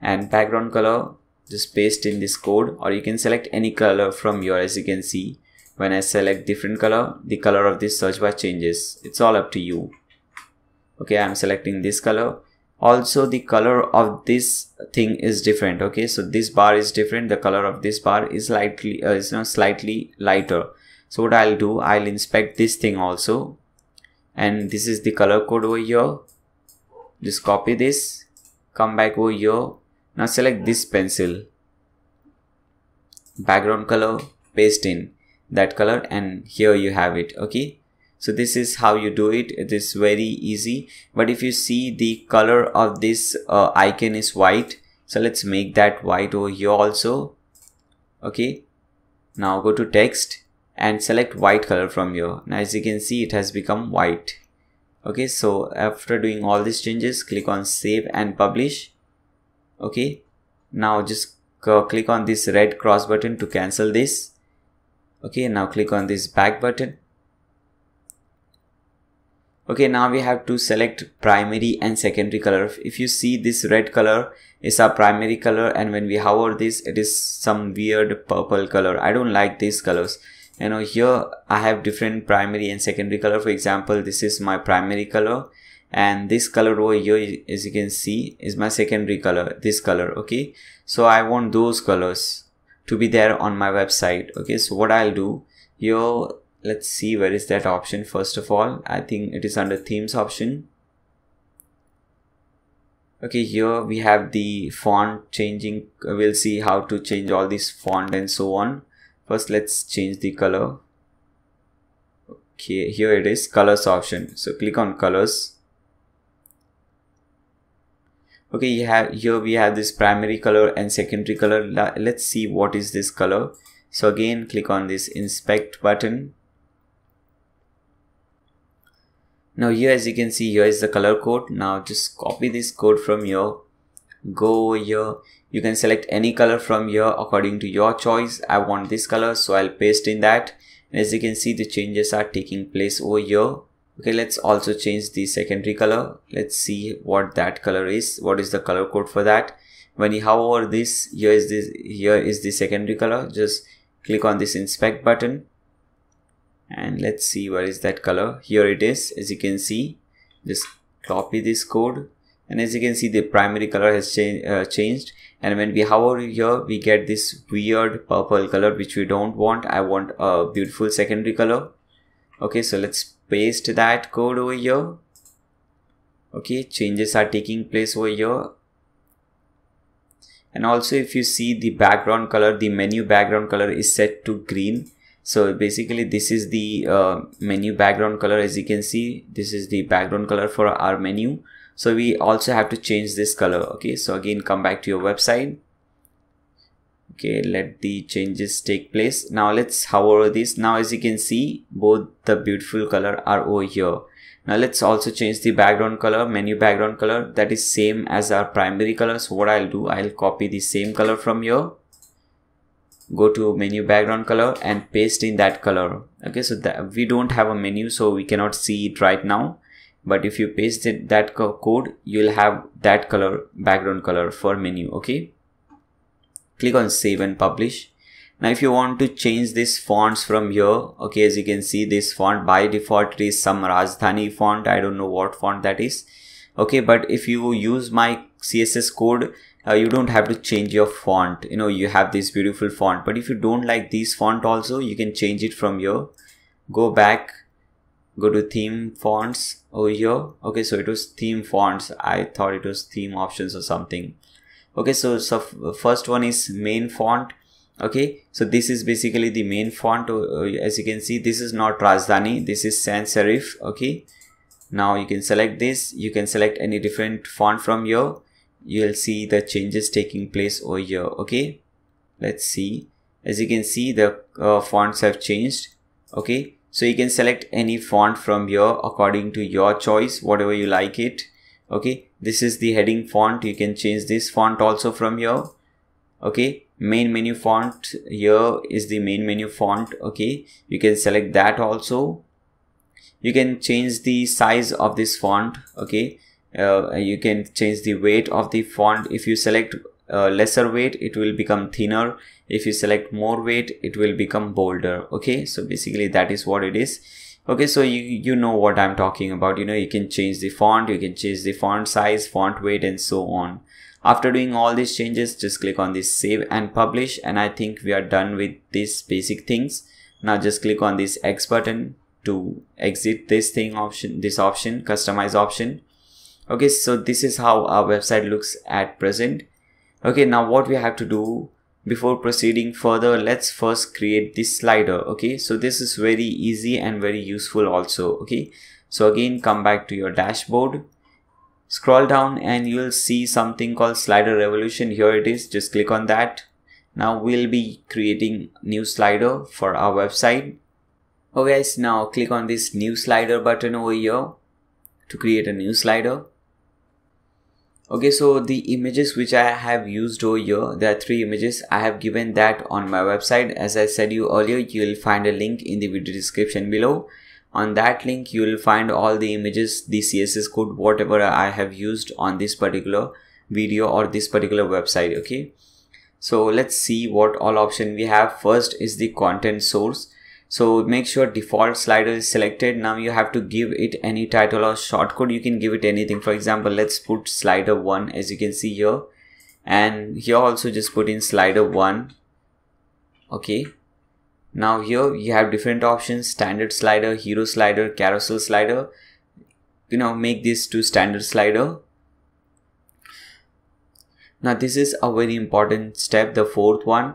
And background color just paste in this code. Or you can select any color from here as you can see. When I select different color the color of this search bar changes. It's all up to you. Okay i'm selecting this color. Also the color of this thing is different. Okay so this bar is different. The color of this bar is slightly uh, is you know, slightly lighter so what i'll do i'll inspect this thing also. And this is the color code over here. Just copy this. Come back over here. Now select this pencil. Background color paste in that color and here you have it okay? So this is how you do it. It is very easy. But if you see the color of this uh, icon is white. So let's make that white over here also okay? Now go to text and select white color from here. Now as you can see it has become white. Okay so after doing all these changes click on save and publish. Okay now just click on this red cross button to cancel this. Okay now click on this back button. Okay now we have to select primary and secondary color. If you see this red color is our primary color and when we hover this it is some weird purple color. I don't like these colors you know here i have different primary and secondary color. For example this is my primary color. And this color over here as you can see is my secondary color this color okay? So i want those colors to be there on my website okay? So what i'll do here let's see where is that option. First of all i think it is under themes option. Okay here we have the font changing. We'll see how to change all this font and so on first let's change the color. Okay here it is colors option. So click on colors. Okay you have here we have this primary color and secondary color. Let's see what is this color. So again click on this inspect button. Now here as you can see here is the color code. Now just copy this code from here go here you can select any color from here according to your choice. I want this color so i'll paste in that. And as you can see the changes are taking place over here. Okay let's also change the secondary color. Let's see what that color is. What is the color code for that? When you hover over this here is this here is the secondary color. Just click on this inspect button. And let's see where is that color. Here it is as you can see. Just copy this code. And as you can see the primary color has cha uh, changed and when we hover here? We get this weird purple color which we don't want. I want a beautiful secondary color. Okay so let's paste that code over here. Okay changes are taking place over here. And also if you see the background color the menu background color is set to green. So basically this is the uh, menu background color. As you can see this is the background color for our menu so we also have to change this color okay? So again come back to your website. Okay let the changes take place. Now let's hover this. Now as you can see both the beautiful color are over here. Now let's also change the background color menu background color. That is same as our primary color so what i'll do i'll copy the same color from here. Go to menu background color and paste in that color. Okay so that we don't have a menu so we cannot see it right now but if you paste it that co code you'll have that color background color for menu okay? Click on save and publish. Now if you want to change this fonts from here okay as you can see this font by default is some Rajdhani font. I don't know what font that is. Okay but if you use my CSS code uh, you don't have to change your font. You know you have this beautiful font. But if you don't like this font also you can change it from here. Go back go to theme fonts over here. Okay so it was theme fonts. I thought it was theme options or something. Okay so so first one is main font. Okay so this is basically the main font. Uh, as you can see this is not rajdhani. This is sans serif. Okay now you can select this. You can select any different font from here. You'll see the changes taking place over here. Okay let's see. As you can see the uh, fonts have changed. Okay so you can select any font from here according to your choice whatever you like it. Okay this is the heading font. You can change this font also from here. Okay main menu font here is the main menu font. Okay you can select that also. You can change the size of this font. Okay uh, you can change the weight of the font. If you select uh, lesser weight it will become thinner if you select more weight it will become bolder okay? So basically that is what it is. Okay so you you know what i'm talking about. You know you can change the font you can change the font size font weight and so on. After doing all these changes just click on this save and publish and i think we are done with these basic things. Now just click on this x button to exit this thing option this option customize option. Okay so this is how our website looks at present. Okay now what we have to do before proceeding further let's first create this slider okay? So this is very easy and very useful also okay? So again come back to your dashboard. Scroll down and you'll see something called slider revolution. Here it is. Just click on that. Now we'll be creating new slider for our website. Okay guys now click on this new slider button over here to create a new slider okay so the images which i have used over here there are three images. I have given that on my website. As i said you earlier you will find a link in the video description below. On that link you will find all the images the css code whatever i have used on this particular video or this particular website okay? So let's see what all option we have. First is the content source so make sure default slider is selected. Now you have to give it any title or shortcode. You can give it anything. For example let's put slider 1 as you can see here. And here also just put in slider 1 okay. Now here you have different options. Standard slider hero slider carousel slider. You know make this to standard slider. Now this is a very important step the fourth one.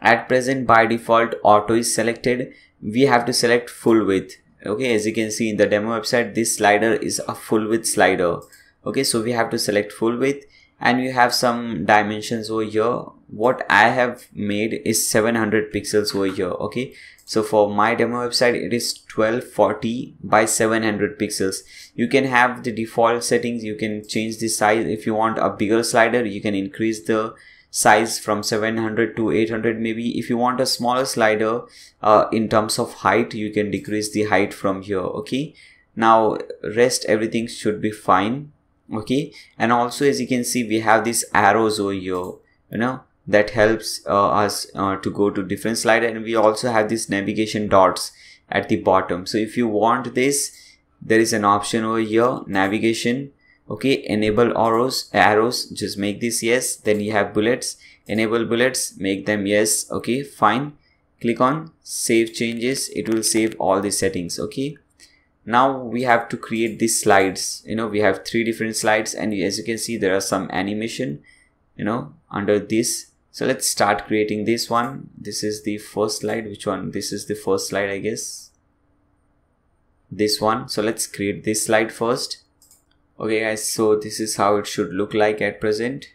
At present by default auto is selected we have to select full width. Okay as you can see in the demo website this slider is a full width slider. Okay so we have to select full width. And you have some dimensions over here. What i have made is 700 pixels over here. Okay so for my demo website it is 1240 by 700 pixels. You can have the default settings. You can change the size. If you want a bigger slider you can increase the size from 700 to 800 maybe if you want a smaller slider uh, in terms of height you can decrease the height from here okay? Now rest everything should be fine okay? And also as you can see we have these arrows over here you know that helps uh, us uh, to go to different slider. And we also have these navigation dots at the bottom. So if you want this there is an option over here navigation okay enable arrows arrows just make this yes. Then you have bullets. Enable bullets make them yes. Okay fine. Click on save changes. It will save all the settings. Okay. Now we have to create these slides. You know we have three different slides and as you can see there are some animation you know under this. So let's start creating this one. This is the first slide. Which one? This is the first slide i guess. This one. So let's create this slide first okay guys so this is how it should look like at present.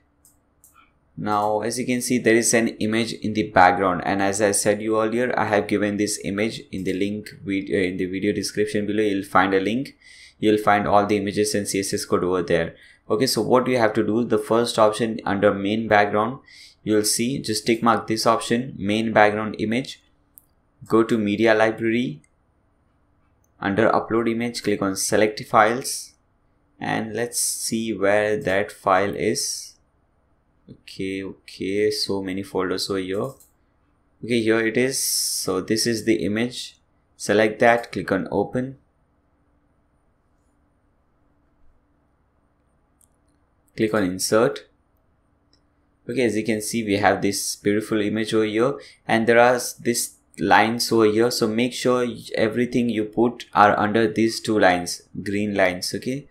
Now as you can see there is an image in the background. And as i said you earlier i have given this image in the link video uh, in the video description below. You'll find a link. You'll find all the images and css code over there. Okay so what you have to do the first option under main background you'll see just tick mark this option main background image. Go to media library. Under upload image click on select files and let's see where that file is. Okay okay so many folders over here. Okay here it is. So this is the image. Select that click on open. Click on insert. Okay as you can see we have this beautiful image over here. And there are this lines over here. So make sure everything you put are under these two lines green lines okay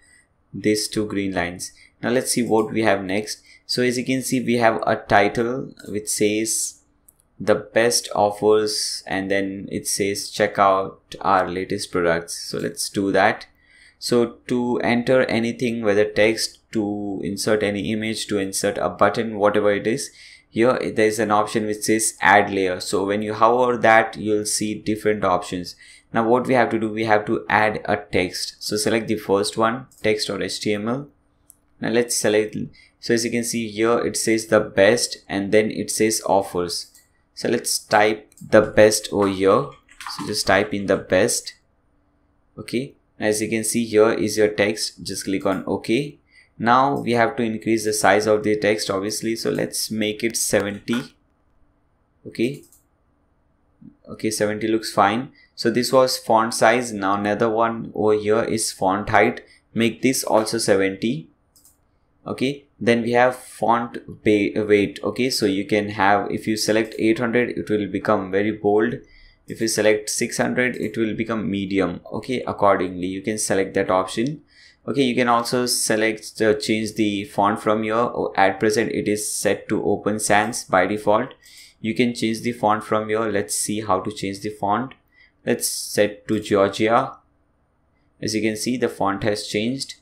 these two green lines. Now let's see what we have next. So as you can see we have a title which says the best offers and then it says check out our latest products. So let's do that. So to enter anything whether text to insert any image to insert a button whatever it is here there is an option which says add layer. So when you hover that you'll see different options now what we have to do we have to add a text. So select the first one text or html now let's select so as you can see here it says the best and then it says offers. So let's type the best over here. So just type in the best. Okay. As you can see here is your text. Just click on ok. Now we have to increase the size of the text obviously. So let's make it 70 okay. Okay 70 looks fine so this was font size. Now another one over here is font height. Make this also 70 okay. Then we have font weight. Okay. So you can have if you select 800 it will become very bold. If you select 600 it will become medium. Okay. Accordingly you can select that option. Okay. You can also select uh, change the font from here. Oh, at present it is set to open sans by default. You can change the font from here. Let's see how to change the font let's set to georgia. As you can see the font has changed.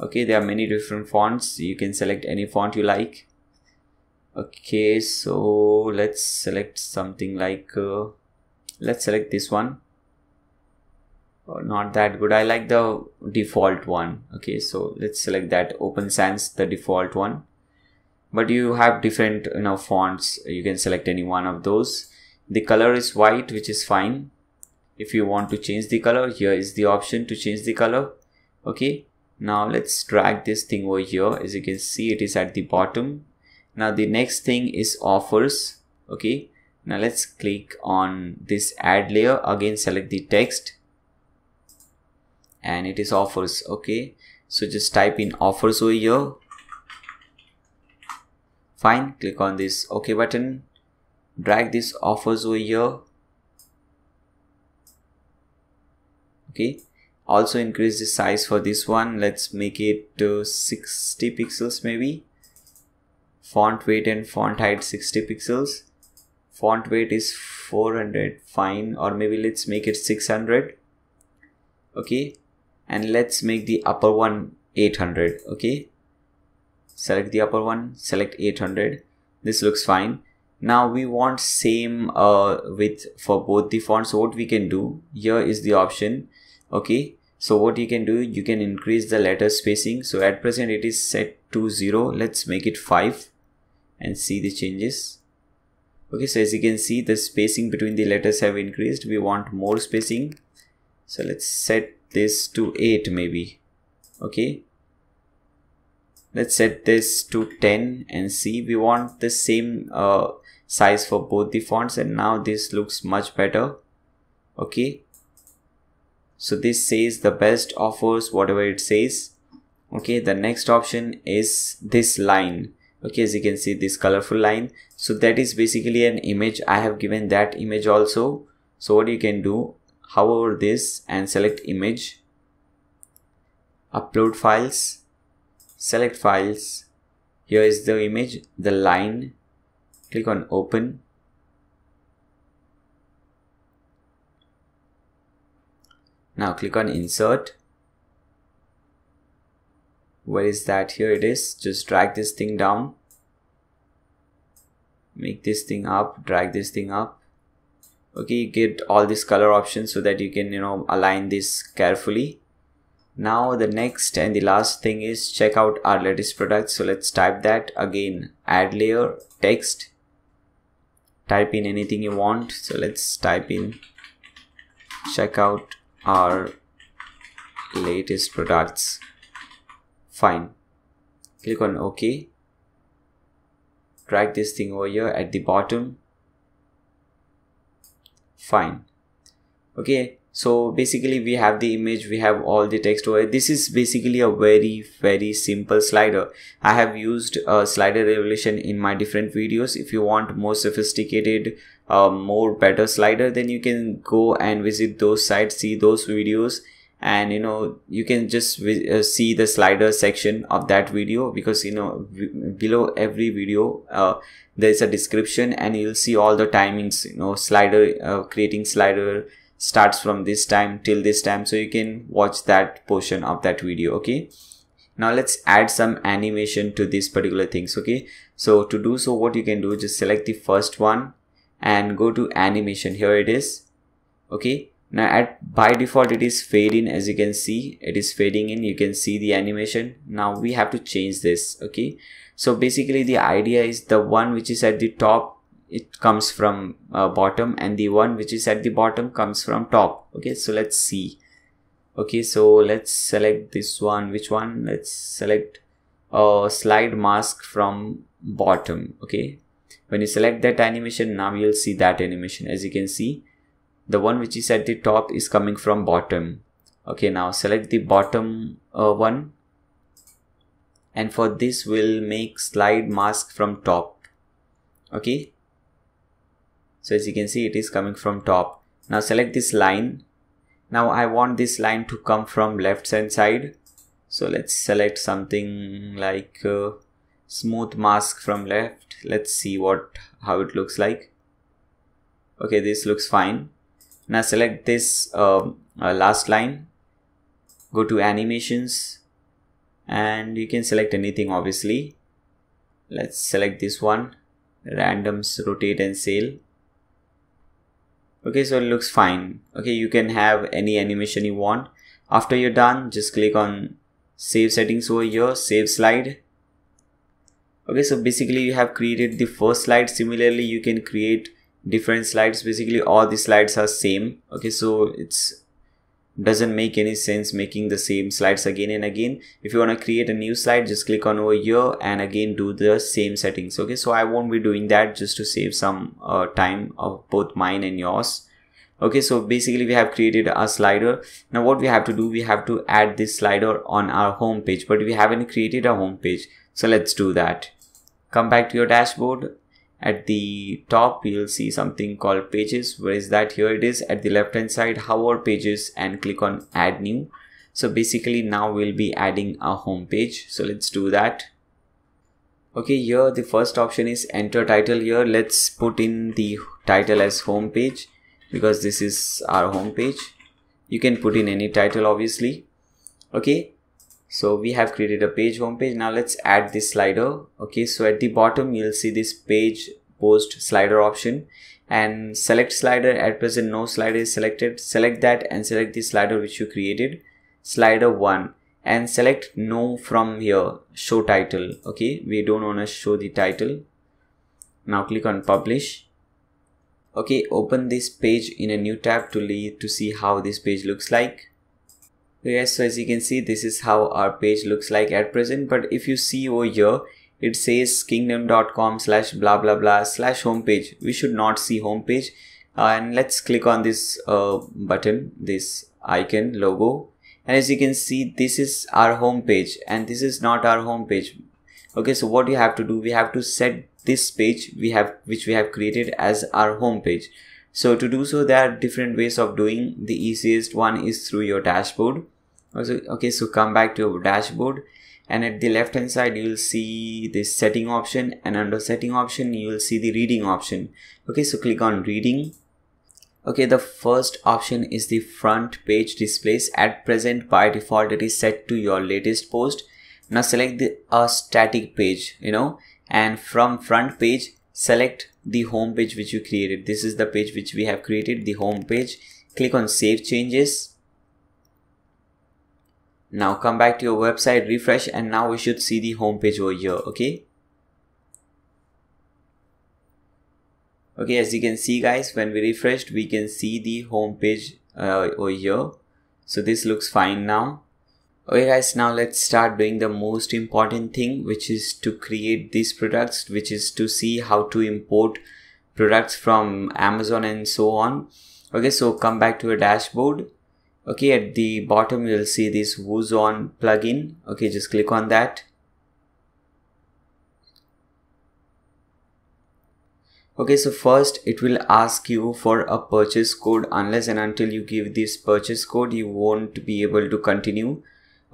Okay there are many different fonts. You can select any font you like. Okay so let's select something like uh, let's select this one. Oh, not that good. I like the default one. Okay so let's select that open sans the default one. But you have different you know fonts. You can select any one of those. The color is white which is fine if you want to change the color here is the option to change the color. Okay. Now let's drag this thing over here. As you can see it is at the bottom. Now the next thing is offers. Okay. Now let's click on this add layer. Again select the text. And it is offers. Okay. So just type in offers over here. Fine. Click on this ok button. Drag this offers over here okay? Also increase the size for this one. Let's make it to 60 pixels maybe. Font weight and font height 60 pixels. Font weight is 400 fine. Or maybe let's make it 600 okay? And let's make the upper one 800 okay? Select the upper one select 800 this looks fine. Now we want same uh, width for both the fonts. So what we can do here is the option okay so what you can do you can increase the letter spacing. So at present it is set to 0 let's make it 5 and see the changes. Okay so as you can see the spacing between the letters have increased. We want more spacing. So let's set this to 8 maybe. Okay let's set this to 10 and see. We want the same uh, size for both the fonts and now this looks much better. Okay so this says the best offers whatever it says. Okay the next option is this line. Okay as you can see this colorful line. So that is basically an image. I have given that image also. So what you can do hover this and select image. Upload files. Select files. Here is the image the line. Click on open now click on insert. Where is that? Here it is. Just drag this thing down. Make this thing up. Drag this thing up. Okay get all these color options so that you can you know align this carefully. Now the next and the last thing is check out our latest product. So let's type that. Again add layer text. Type in anything you want. So let's type in check out our latest products. Fine. Click on ok. Drag this thing over here at the bottom. Fine. Okay so basically we have the image we have all the text over this is basically a very very simple slider. I have used a slider revolution in my different videos. If you want more sophisticated uh, more better slider then you can go and visit those sites see those videos. And you know you can just uh, see the slider section of that video because you know below every video uh, there's a description and you'll see all the timings you know slider uh, creating slider starts from this time till this time. So you can watch that portion of that video okay? Now let's add some animation to these particular things okay? So to do so what you can do is just select the first one and go to animation. Here it is. Okay. Now at by default it is fade in as you can see it is fading in. You can see the animation. Now we have to change this. Okay. So basically the idea is the one which is at the top it comes from uh, bottom and the one which is at the bottom comes from top. Okay. So let's see. Okay. So let's select this one. Which one? Let's select a slide mask from bottom. Okay when you select that animation now you'll see that animation. As you can see the one which is at the top is coming from bottom. Okay now select the bottom uh, one. And for this we'll make slide mask from top. Okay? So as you can see it is coming from top. Now select this line. Now I want this line to come from left hand side. So let's select something like uh, smooth mask from left. Let's see what how it looks like. Okay this looks fine. Now select this uh, uh, last line. Go to animations. And you can select anything obviously. Let's select this one. Randoms rotate and sail okay so it looks fine. Okay you can have any animation you want. After you're done just click on save settings over here save slide okay so basically you have created the first slide. Similarly you can create different slides. Basically all the slides are same. Okay so it's doesn't make any sense making the same slides again and again. If you want to create a new slide just click on over here and again do the same settings. Okay so i won't be doing that just to save some uh, time of both mine and yours. Okay so basically we have created a slider. Now what we have to do we have to add this slider on our home page but we haven't created a home page so let's do that come back to your dashboard. At the top you'll see something called pages. Where is that? Here it is. At the left hand side hover pages? And click on add new. So basically now we'll be adding a home page. So let's do that. Okay here the first option is enter title. Here let's put in the title as home page because this is our home page. You can put in any title obviously. Okay so we have created a page homepage. Now let's add this slider. Okay so at the bottom you'll see this page post slider option. And select slider. At present no slider is selected. Select that and select the slider which you created. Slider 1 and select no from here. Show title. Okay we don't want to show the title. Now click on publish. Okay open this page in a new tab to to see how this page looks like yes so as you can see this is how our page looks like at present. But if you see over here it says kingdom.com slash blah blah blah slash homepage. We should not see homepage. Uh, and let's click on this uh, button this icon logo. And as you can see this is our homepage and this is not our homepage. Okay so what you have to do we have to set this page we have which we have created as our homepage. So to do so there are different ways of doing. The easiest one is through your dashboard okay so come back to your dashboard and at the left hand side you will see this setting option and under setting option you will see the reading option. Okay so click on reading. Okay the first option is the front page displays. At present by default it is set to your latest post. Now select the a static page you know and from front page select the home page which you created. This is the page which we have created the home page. Click on save changes now come back to your website refresh and now we should see the home page over here okay? Okay as you can see guys when we refreshed we can see the home page uh, over here. So this looks fine now. Okay guys now let's start doing the most important thing which is to create these products which is to see how to import products from amazon and so on. Okay so come back to a dashboard okay at the bottom you'll see this Woozone plugin. Okay just click on that. Okay so first it will ask you for a purchase code. Unless and until you give this purchase code you won't be able to continue.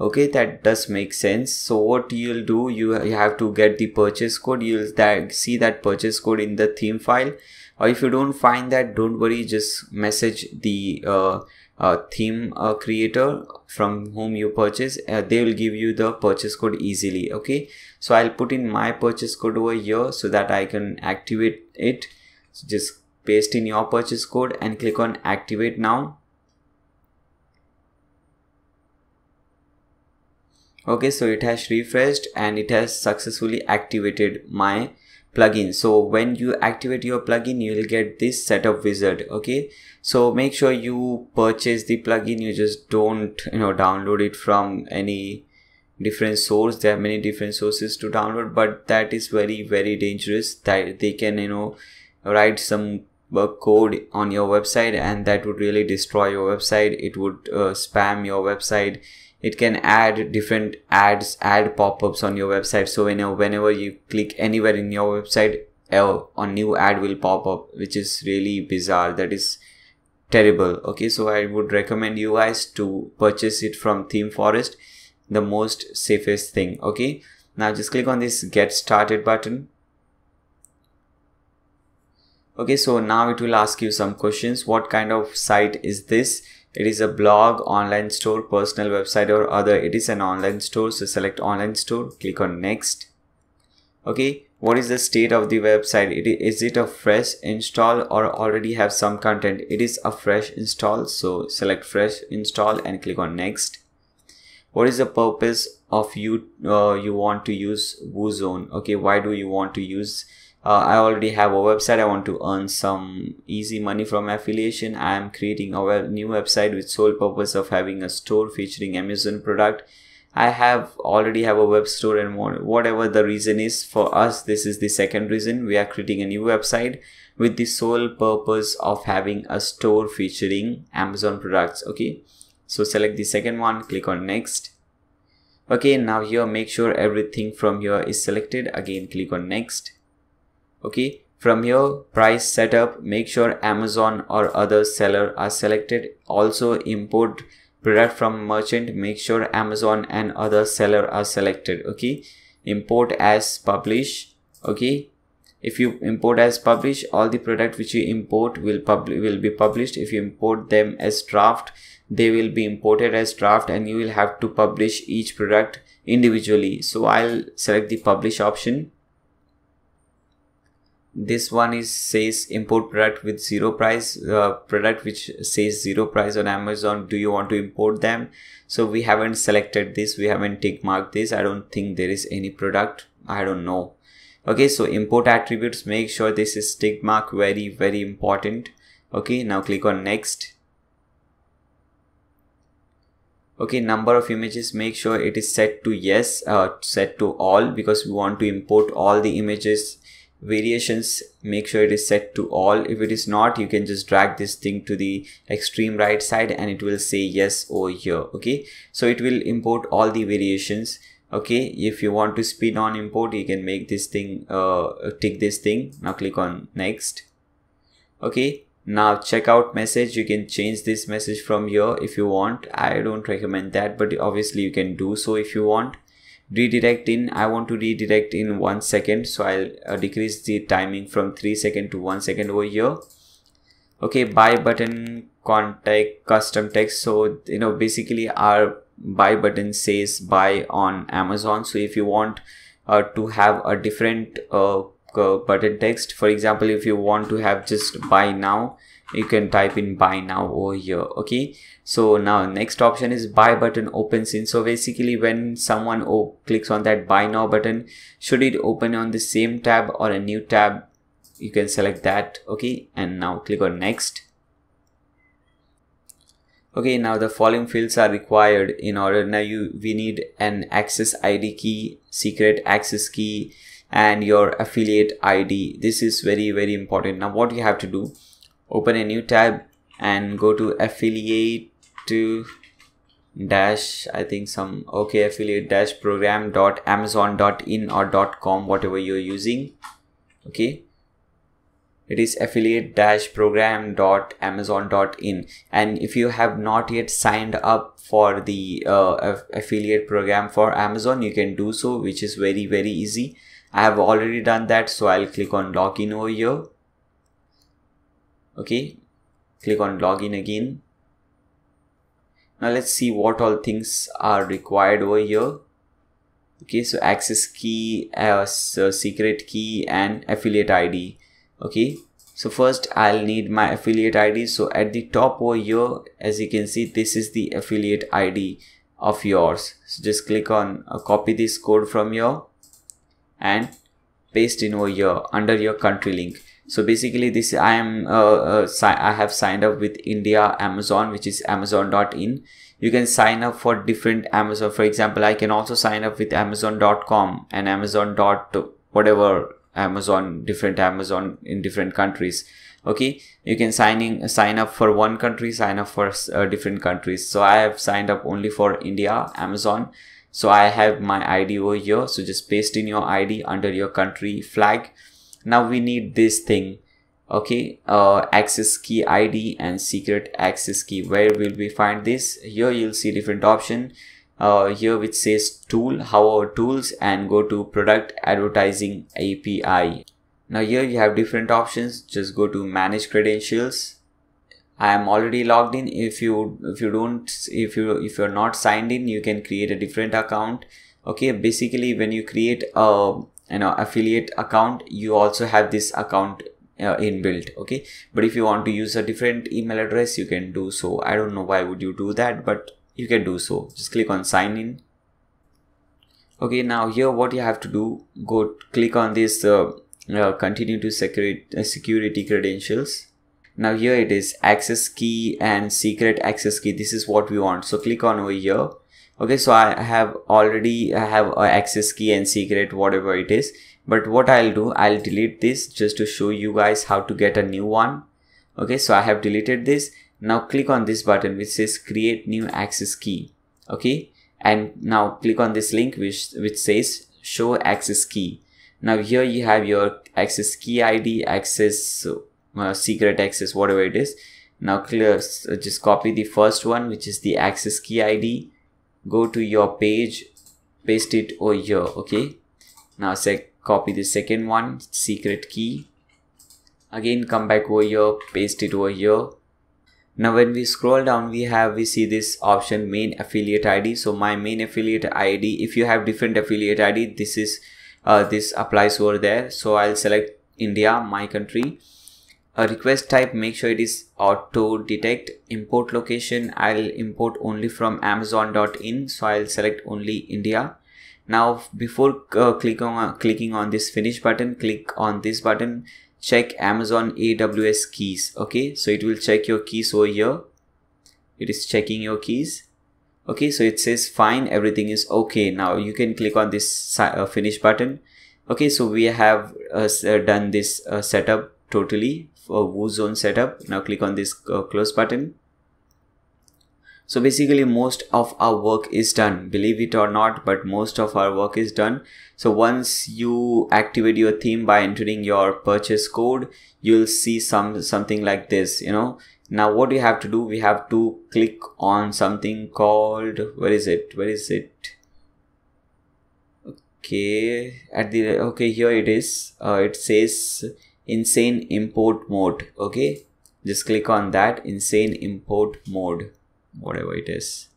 Okay that does make sense. So what you'll do you, have to get the purchase code. You'll that, see that purchase code in the theme file. Or if you don't find that don't worry. Just message the uh, a theme creator from whom you purchase uh, they will give you the purchase code easily okay? So i'll put in my purchase code over here so that i can activate it. So just paste in your purchase code and click on activate now. Okay so it has refreshed and it has successfully activated my plugin. So when you activate your plugin you will get this setup wizard okay? So make sure you purchase the plugin. You just don't you know download it from any different source. There are many different sources to download but that is very very dangerous. That they can you know write some uh, code on your website and that would really destroy your website. It would uh, spam your website. It can add different ads ad pop-ups on your website. So whenever, whenever you click anywhere in your website uh, a new ad will pop up which is really bizarre. That is terrible. Okay so i would recommend you guys to purchase it from ThemeForest the most safest thing. Okay now just click on this get started button. Okay so now it will ask you some questions. What kind of site is this? It is a blog online store personal website or other. It is an online store so select online store click on next. Okay what is the state of the website? It is, it a fresh install or already have some content? It is a fresh install so select fresh install and click on next. What is the purpose of you uh, you want to use woozone okay why do you want to use uh, I already have a website. I want to earn some easy money from affiliation. I am creating a new website with sole purpose of having a store featuring Amazon product I have already have a web store and whatever the reason is for us this is the second reason. We are creating a new website with the sole purpose of having a store featuring Amazon products okay? So select the second one click on next. Okay now here make sure everything from here is selected. Again click on next. Okay from here price setup make sure amazon or other seller are selected. Also import product from merchant make sure amazon and other seller are selected okay? Import as publish okay? If you import as publish all the product which you import will publish will be published. If you import them as draft they will be imported as draft and you will have to publish each product individually. So i'll select the publish option this one is says import product with zero price uh, product which says zero price on amazon. Do you want to import them? So we haven't selected this. We haven't tick marked this. I don't think there is any product. I don't know. Okay so import attributes make sure this is tick mark. Very very important. Okay now click on next. Okay number of images make sure it is set to yes uh, set to all because we want to import all the images variations make sure it is set to all. If it is not you can just drag this thing to the extreme right side and it will say yes over here okay? So it will import all the variations okay? If you want to spin on import you can make this thing uh tick this thing. Now click on next okay? Now checkout message. You can change this message from here if you want. I don't recommend that but obviously you can do so if you want redirect in i want to redirect in one second so i'll uh, decrease the timing from three second to one second over here. Okay buy button contact custom text. So you know basically our buy button says buy on amazon. So if you want uh, to have a different uh, button text for example if you want to have just buy now you can type in buy now over here okay? So now next option is buy button opens in so basically when someone clicks on that buy now button should it open on the same tab or a new tab? You can select that okay? And now click on next. Okay now the following fields are required in order. Now you we need an access id key secret access key and your affiliate id this is very very important. Now what you have to do open a new tab and go to affiliate to dash i think some okay affiliate dash program dot amazon dot in or dot com whatever you're using. Okay. It is affiliate dash program dot amazon dot in. And if you have not yet signed up for the uh, affiliate program for amazon you can do so which is very very easy. I have already done that so i'll click on login over here okay? Click on login again. Now let's see what all things are required over here. Okay? So access key as uh, secret key and affiliate id okay? So first i'll need my affiliate id so at the top over here as you can see this is the affiliate id of yours. So just click on uh, copy this code from here and paste in over here under your country link so basically this i am uh, uh, i have signed up with india amazon which is amazon.in you can sign up for different amazon. For example i can also sign up with amazon.com and amazon dot whatever amazon different amazon in different countries. Okay? You can sign in sign up for one country sign up for uh, different countries. So i have signed up only for india amazon. So i have my id over here. So just paste in your id under your country flag now we need this thing. Okay uh, access key id and secret access key. Where will we find this? Here you'll see different option. Uh, here which says tool how our tools and go to product advertising api now here you have different options. Just go to manage credentials. I am already logged in. If you if you don't if you if you're not signed in you can create a different account. Okay basically when you create a you know affiliate account you also have this account uh, inbuilt okay? But if you want to use a different email address you can do so. I don't know why would you do that but you can do so. Just click on sign in. Okay now here what you have to do go click on this uh, uh, continue to security uh, security credentials. Now here it is access key and secret access key. This is what we want. So click on over here okay so i have already I have access key and secret whatever it is. But what i'll do i'll delete this just to show you guys how to get a new one. Okay so i have deleted this. Now click on this button which says create new access key. Okay and now click on this link which which says show access key. Now here you have your access key id access uh, secret access whatever it is. Now clear just copy the first one which is the access key id go to your page paste it over here okay? Now say copy the second one secret key. Again come back over here paste it over here. Now when we scroll down we have we see this option main affiliate id so my main affiliate id if you have different affiliate id this is uh, this applies over there. So i'll select india my country a request type make sure it is auto detect. Import location i'll import only from amazon.in so i'll select only india. Now before uh, on uh, clicking on this finish button click on this button. Check amazon aws keys okay? So it will check your keys over here. It is checking your keys. Okay so it says fine everything is okay. Now you can click on this uh, finish button. Okay so we have uh, done this uh, setup totally for Woozone setup. Now click on this uh, close button. So basically most of our work is done, believe it or not, but most of our work is done. So once you activate your theme by entering your purchase code, you'll see some something like this, you know. Now what we have to do, we have to click on something called, where is it? Where is it? Okay, at the, okay, here it is. Uh, it says insane import mode okay? Just click on that insane import mode whatever it is.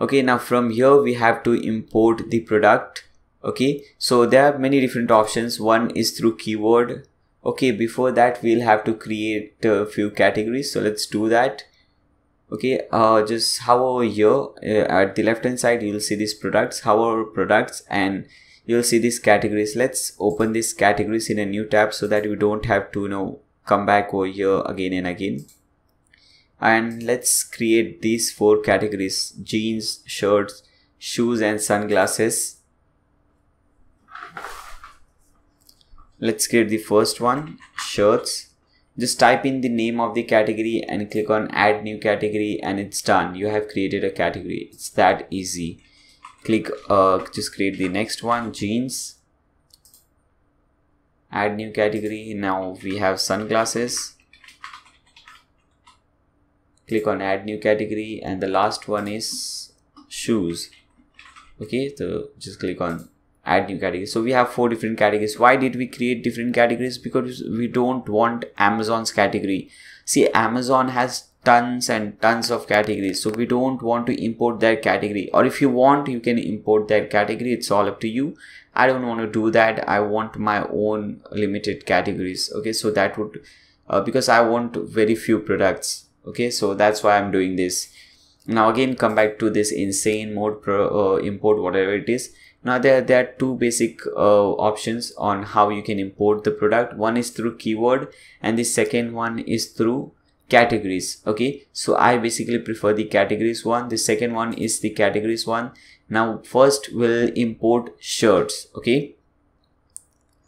Okay now from here we have to import the product okay? So there are many different options. One is through keyword okay? Before that we'll have to create a few categories so let's do that okay? Uh just hover here uh, at the left hand side you'll see these products hover products and you'll see these categories. Let's open these categories in a new tab so that we don't have to you know come back over here again and again. And let's create these four categories jeans shirts shoes and sunglasses. Let's create the first one shirts. Just type in the name of the category and click on add new category and it's done. You have created a category. It's that easy click uh, just create the next one jeans. Add new category. Now we have sunglasses. Click on add new category and the last one is shoes. Okay so just click on add new category. So we have four different categories. Why did we create different categories? Because we don't want amazon's category. See amazon has tons and tons of categories. So we don't want to import that category. Or if you want you can import that category. It's all up to you. I don't want to do that. I want my own limited categories. Okay so that would uh, because i want very few products. Okay so that's why i'm doing this. Now again come back to this insane mode pro, uh, import whatever it is. Now there, there are two basic uh, options on how you can import the product. One is through keyword and the second one is through categories okay? So i basically prefer the categories one. The second one is the categories one. Now first we'll import shirts okay?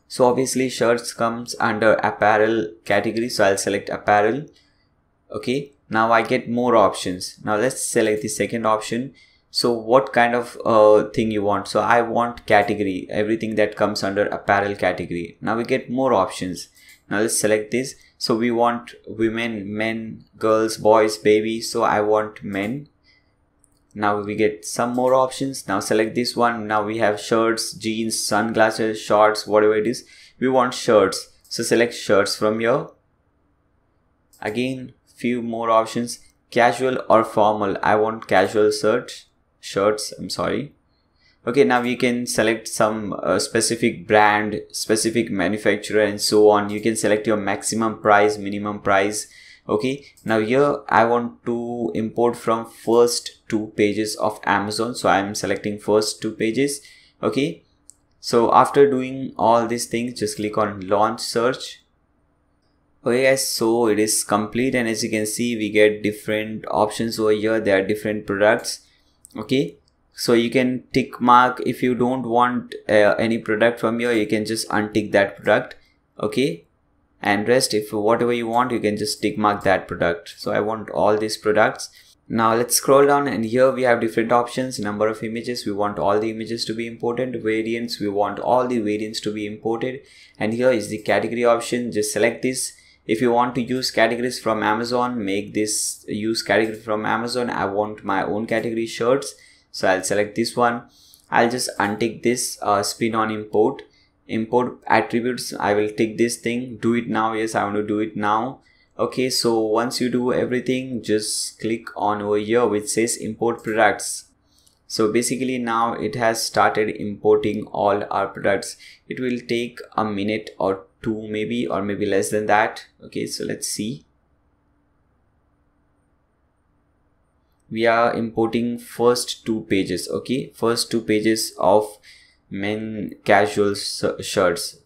So obviously shirts comes under apparel category so i'll select apparel okay? Now i get more options. Now let's select the second option. So what kind of uh, thing you want? So i want category everything that comes under apparel category. Now we get more options. Now let's select this so we want women men girls boys baby. So i want men. Now we get some more options. Now select this one. Now we have shirts jeans sunglasses shorts whatever it is. We want shirts. So select shirts from here. Again few more options. Casual or formal. I want casual shirts shirts. I'm sorry okay now you can select some uh, specific brand specific manufacturer and so on. You can select your maximum price minimum price. Okay now here i want to import from first two pages of amazon. So i'm selecting first two pages. Okay so after doing all these things just click on launch search. Okay guys so it is complete. And as you can see we get different options over here. There are different products. Okay so you can tick mark if you don't want uh, any product from here you can just untick that product okay? And rest if whatever you want you can just tick mark that product. So i want all these products. Now let's scroll down and here we have different options number of images. We want all the images to be imported variants. We want all the variants to be imported. And here is the category option. Just select this. If you want to use categories from amazon make this use category from amazon. I want my own category shirts so i'll select this one. I'll just untick this uh, spin on import. Import attributes i will tick this thing. Do it now. Yes i want to do it now. Okay so once you do everything just click on over here which says import products. So basically now it has started importing all our products. It will take a minute or two maybe or maybe less than that. Okay so let's see we are importing first two pages okay? First two pages of men casual shirts.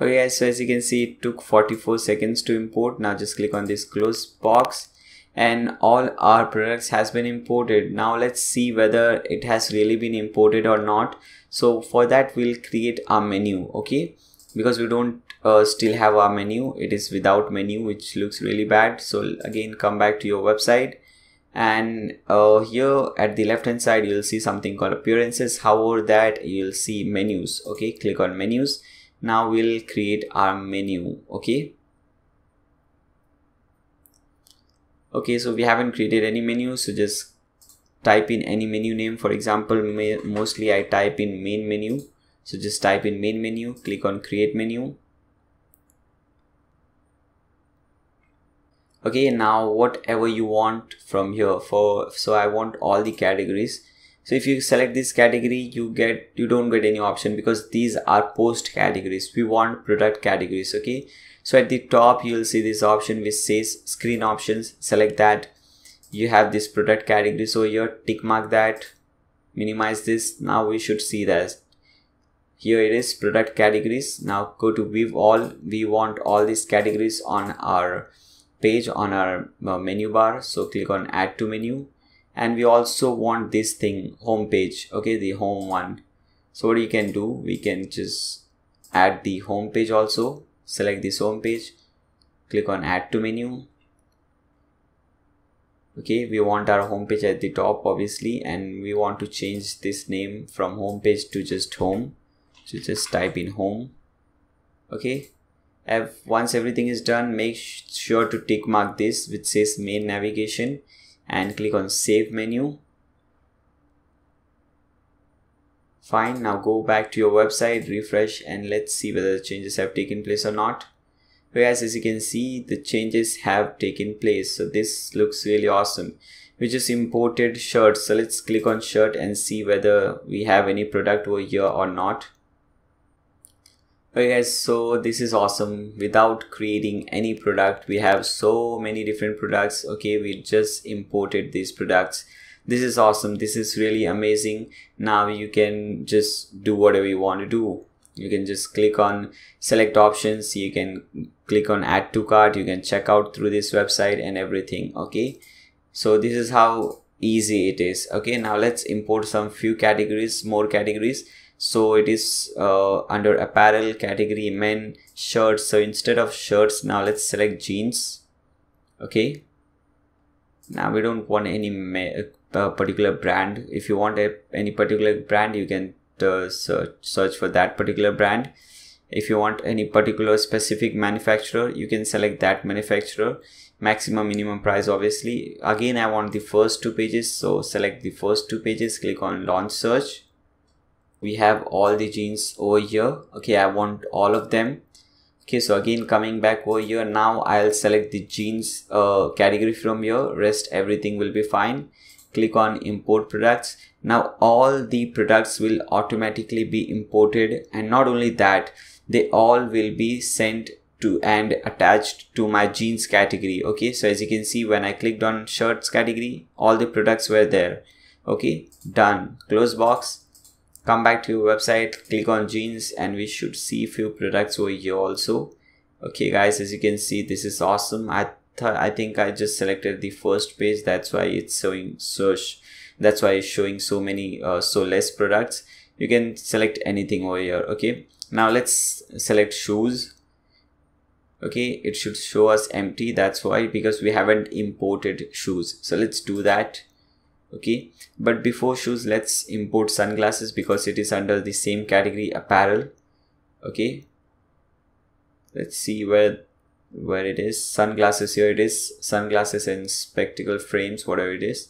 Okay guys so as you can see it took 44 seconds to import. Now just click on this close box and all our products has been imported. Now let's see whether it has really been imported or not. So for that we'll create a menu okay? Because we don't uh, still have our menu. It is without menu which looks really bad. So again come back to your website. And uh, here at the left hand side you'll see something called appearances. However that you'll see menus. Okay click on menus. Now we'll create our menu. Okay. Okay so we haven't created any menu so just type in any menu name. For example mostly i type in main menu. So just type in main menu click on create menu okay now whatever you want from here for so i want all the categories. So if you select this category you get you don't get any option because these are post categories. We want product categories okay? So at the top you'll see this option which says screen options. Select that. You have this product category. So here tick mark that. Minimize this. Now we should see that. Here it is product categories. Now go to view all. We want all these categories on our page on our uh, menu bar. So click on add to menu. And we also want this thing home page. Okay the home one. So what you can do we can just add the home page also. Select this home page. Click on add to menu. Okay we want our home page at the top obviously. And we want to change this name from home page to just home. So just type in home. Okay once everything is done make sure to tick mark this which says main navigation and click on save menu. Fine now go back to your website refresh and let's see whether the changes have taken place or not. Whereas as you can see the changes have taken place. So this looks really awesome. We just imported shirts. So let's click on shirt and see whether we have any product over here or not Oh, okay guys, so this is awesome. Without creating any product, we have so many different products. Okay, we just imported these products. This is awesome. This is really amazing. Now you can just do whatever you want to do. You can just click on select options. You can click on add to cart. You can check out through this website and everything. Okay, so this is how easy it is. Okay, now let's import some few categories, more categories so it is uh, under apparel category men shirts. So instead of shirts now let's select jeans. Okay. Now we don't want any uh, particular brand. If you want a, any particular brand you can uh, search, search for that particular brand. If you want any particular specific manufacturer you can select that manufacturer. Maximum minimum price obviously. Again i want the first two pages. So select the first two pages. Click on launch search we have all the jeans over here. Okay i want all of them. Okay so again coming back over here now i'll select the jeans uh, category from here. Rest everything will be fine. Click on import products. Now all the products will automatically be imported and not only that they all will be sent to and attached to my jeans category. Okay so as you can see when i clicked on shirts category all the products were there. Okay done. Close box come back to your website click on jeans and we should see few products over here also. Okay guys as you can see this is awesome. I thought i think i just selected the first page. That's why it's showing search that's why it's showing so many uh, so less products. You can select anything over here okay? Now let's select shoes. Okay it should show us empty. That's why because we haven't imported shoes. So let's do that okay. But before shoes let's import sunglasses because it is under the same category apparel. Okay. Let's see where where it is. Sunglasses here it is. Sunglasses and spectacle frames whatever it is.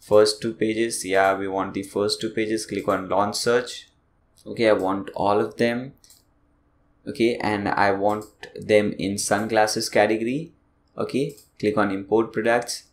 First two pages. Yeah we want the first two pages. Click on launch search. Okay i want all of them. Okay and i want them in sunglasses category. Okay click on import products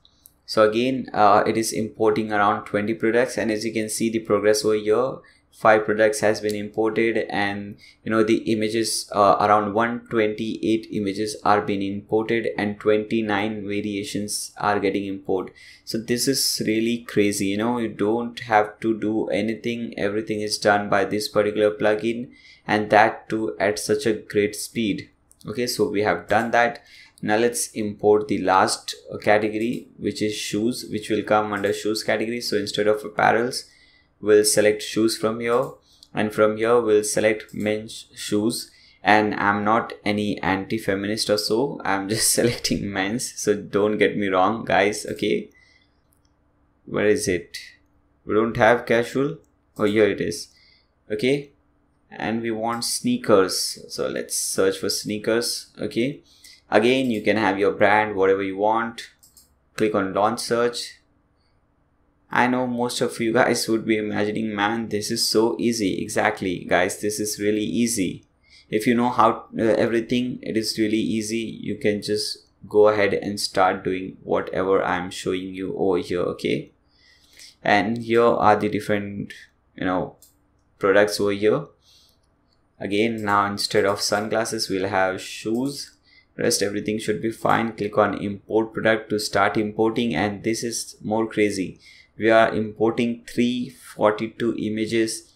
so again uh, it is importing around 20 products and as you can see the progress over here five products has been imported and you know the images uh, around 128 images are being imported and 29 variations are getting imported so this is really crazy you know you don't have to do anything everything is done by this particular plugin and that too at such a great speed. Okay so we have done that now let's import the last uh, category which is shoes which will come under shoes category. So instead of apparels we'll select shoes from here. And from here we'll select men's shoes. And i'm not any anti-feminist or so. I'm just selecting men's. So don't get me wrong guys okay? Where is it? We don't have casual? Oh here it is. Okay? And we want sneakers. So let's search for sneakers okay again you can have your brand whatever you want. Click on launch search. I know most of you guys would be imagining man this is so easy. Exactly guys this is really easy. If you know how uh, everything it is really easy. You can just go ahead and start doing whatever I'm showing you over here okay? And here are the different you know products over here. Again now instead of sunglasses we'll have shoes rest everything should be fine. Click on import product to start importing and this is more crazy. We are importing 342 images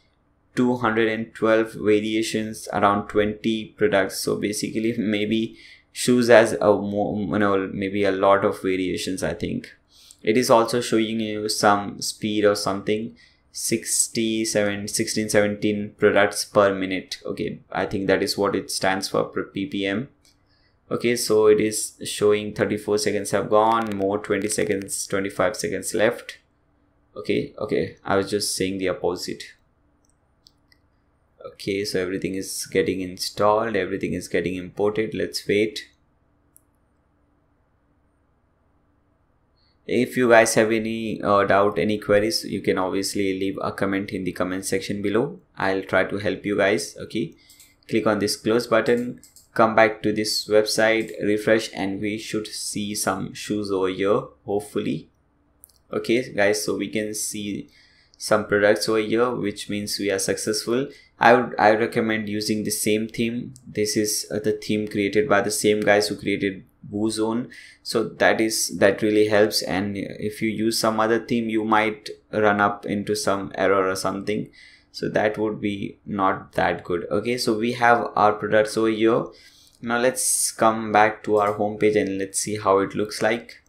212 variations around 20 products. So basically maybe shoes has a more you know maybe a lot of variations i think. It is also showing you some speed or something. 67 16 17 products per minute. Okay i think that is what it stands for ppm okay so it is showing 34 seconds have gone more 20 seconds 25 seconds left. Okay okay i was just saying the opposite. Okay so everything is getting installed everything is getting imported let's wait. If you guys have any uh, doubt any queries you can obviously leave a comment in the comment section below. I'll try to help you guys okay? Click on this close button come back to this website refresh and we should see some shoes over here hopefully okay guys so we can see some products over here which means we are successful I would I recommend using the same theme. This is uh, the theme created by the same guys who created Woozone. So that is that really helps. And if you use some other theme, you might run up into some error or something. So that would be not that good. Okay, so we have our products over here. Now let's come back to our home page and let's see how it looks like.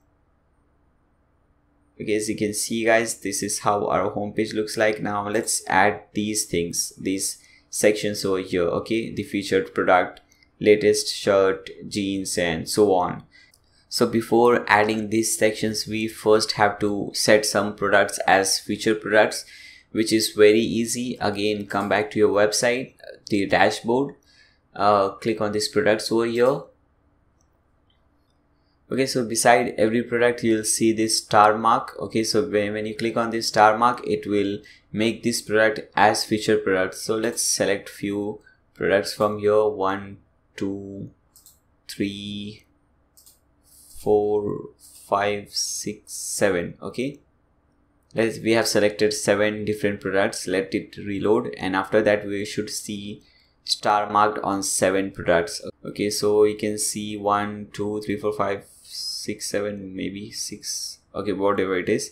Okay as you can see guys this is how our homepage looks like. Now let's add these things these sections over here. Okay the featured product latest shirt jeans and so on. So before adding these sections we first have to set some products as featured products which is very easy. Again come back to your website the dashboard uh, click on these products over here. Okay so beside every product you'll see this star mark. Okay so when, when you click on this star mark it will make this product as feature product. So let's select few products from here. One two three four five six seven. Okay let's we have selected seven different products. Let it reload. And after that we should see star marked on seven products. Okay so you can see one two three four five six seven maybe six. Okay whatever it is.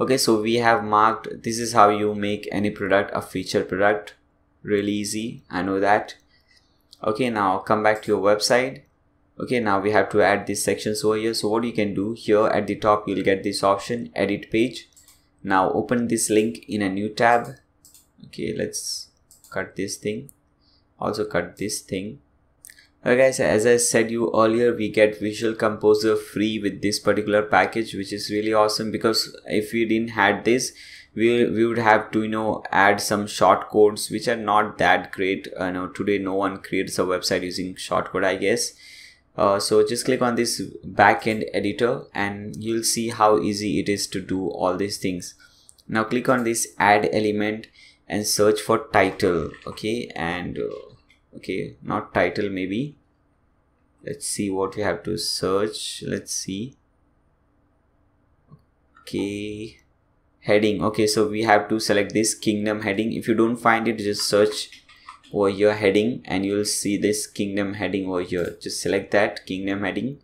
Okay so we have marked this is how you make any product a feature product. Really easy. I know that. Okay now come back to your website. Okay now we have to add these sections over here. So what you can do here at the top you'll get this option edit page now open this link in a new tab okay let's cut this thing also cut this thing Okay guys, as I said you earlier, we get Visual Composer free with this particular package, which is really awesome because if we didn't had this, we, we would have to, you know, add some short codes, which are not that great. Uh, I know today no one creates a website using shortcode, I guess. Uh, so just click on this backend editor and you'll see how easy it is to do all these things. Now click on this add element and search for title. Okay. And uh, okay not title maybe let's see what we have to search let's see okay heading okay so we have to select this kingdom heading if you don't find it just search over your heading and you'll see this kingdom heading over here. Just select that kingdom heading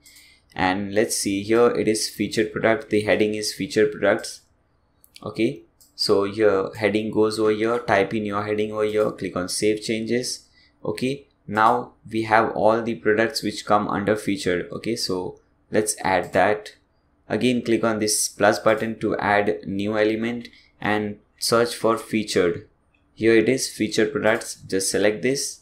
and let's see here. It is featured product. The heading is featured products. Okay. So your heading goes over here. Type in your heading over here. Click on save changes. Okay. Now we have all the products which come under featured okay. So let's add that. Again click on this plus button to add new element and search for featured here it is featured products just select this.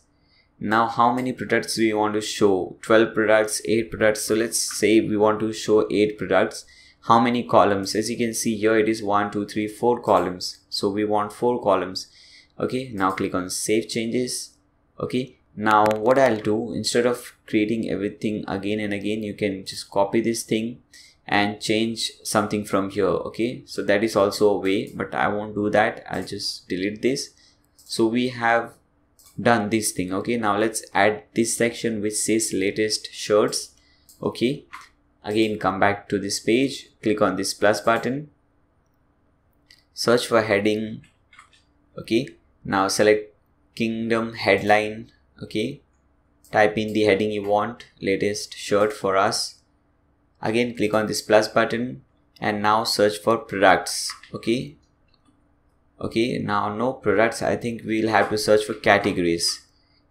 Now how many products do we want to show? 12 products 8 products. So let's say we want to show 8 products. How many columns? As you can see here it is 1 2 3 4 columns. So we want 4 columns. Okay now click on save changes. Okay now what I'll do instead of creating everything again and again you can just copy this thing and change something from here. Okay so that is also a way but I won't do that. I'll just delete this so we have done this thing okay? Now let's add this section which says latest shirts okay? Again come back to this page click on this plus button search for heading okay? Now select kingdom headline okay? Type in the heading you want latest shirt for us. Again click on this plus button and now search for products okay okay now no products. I think we'll have to search for categories.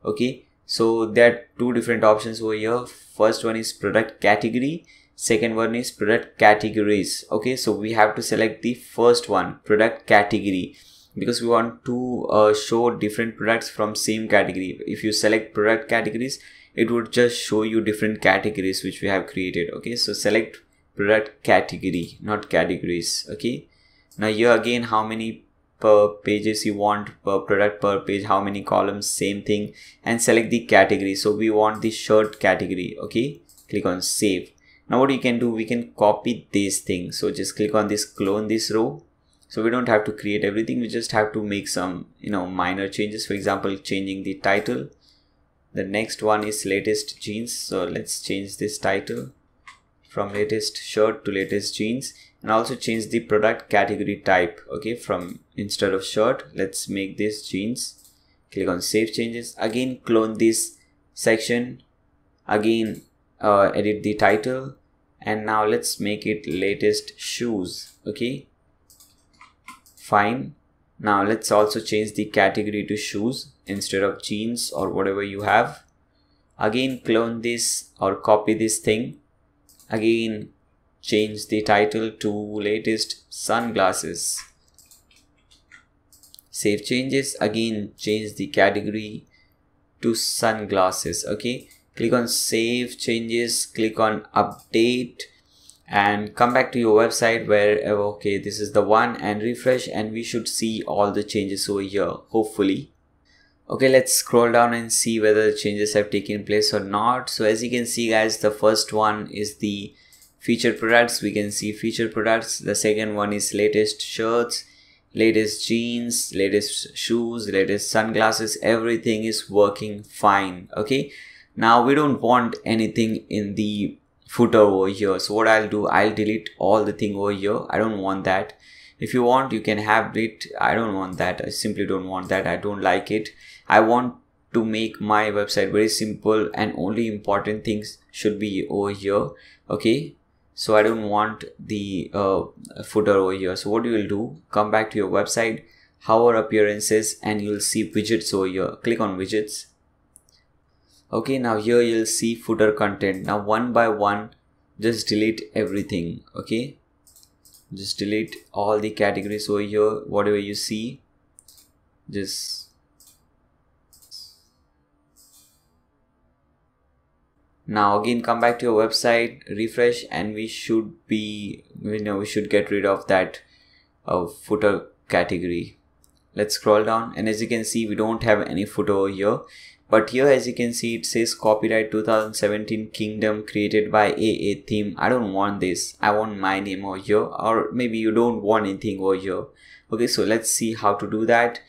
Okay so there are two different options over here. First one is product category. Second one is product categories. Okay so we have to select the first one product category because we want to uh, show different products from same category. If you select product categories it would just show you different categories which we have created. Okay so select product category not categories. Okay now here again how many per pages you want per product per page how many columns same thing and select the category. So we want the shirt category okay? Click on save. Now what you can do we can copy this thing. So just click on this clone this row. So we don't have to create everything we just have to make some you know minor changes. For example changing the title. The next one is latest jeans. So let's change this title from latest shirt to latest jeans and also change the product category type okay from instead of shirt let's make this jeans. Click on save changes. Again clone this section. Again uh, edit the title. And now let's make it latest shoes okay? Fine. Now let's also change the category to shoes instead of jeans or whatever you have. Again clone this or copy this thing. Again change the title to latest sunglasses. Save changes. Again change the category to sunglasses. Okay. Click on save changes. Click on update. And come back to your website where okay. This is the one and refresh and we should see all the changes over here hopefully. Okay. Let's scroll down and see whether the changes have taken place or not. So as you can see guys the first one is the featured products we can see featured products. The second one is latest shirts latest jeans latest shoes latest sunglasses. Everything is working fine okay? Now we don't want anything in the footer over here. So what i'll do i'll delete all the thing over here. I don't want that. If you want you can have it. I don't want that. I simply don't want that. I don't like it. I want to make my website very simple and only important things should be over here okay so i don't want the uh, footer over here. So what you will do come back to your website hover appearances and you'll see widgets over here. Click on widgets. Okay now here you'll see footer content. Now one by one just delete everything okay? Just delete all the categories over here. Whatever you see just now again come back to your website refresh and we should be you know we should get rid of that uh, footer category let's scroll down and as you can see we don't have any footer here but here as you can see it says copyright 2017 kingdom created by AA theme. I don't want this. I want my name over here or maybe you don't want anything over here. Okay so let's see how to do that.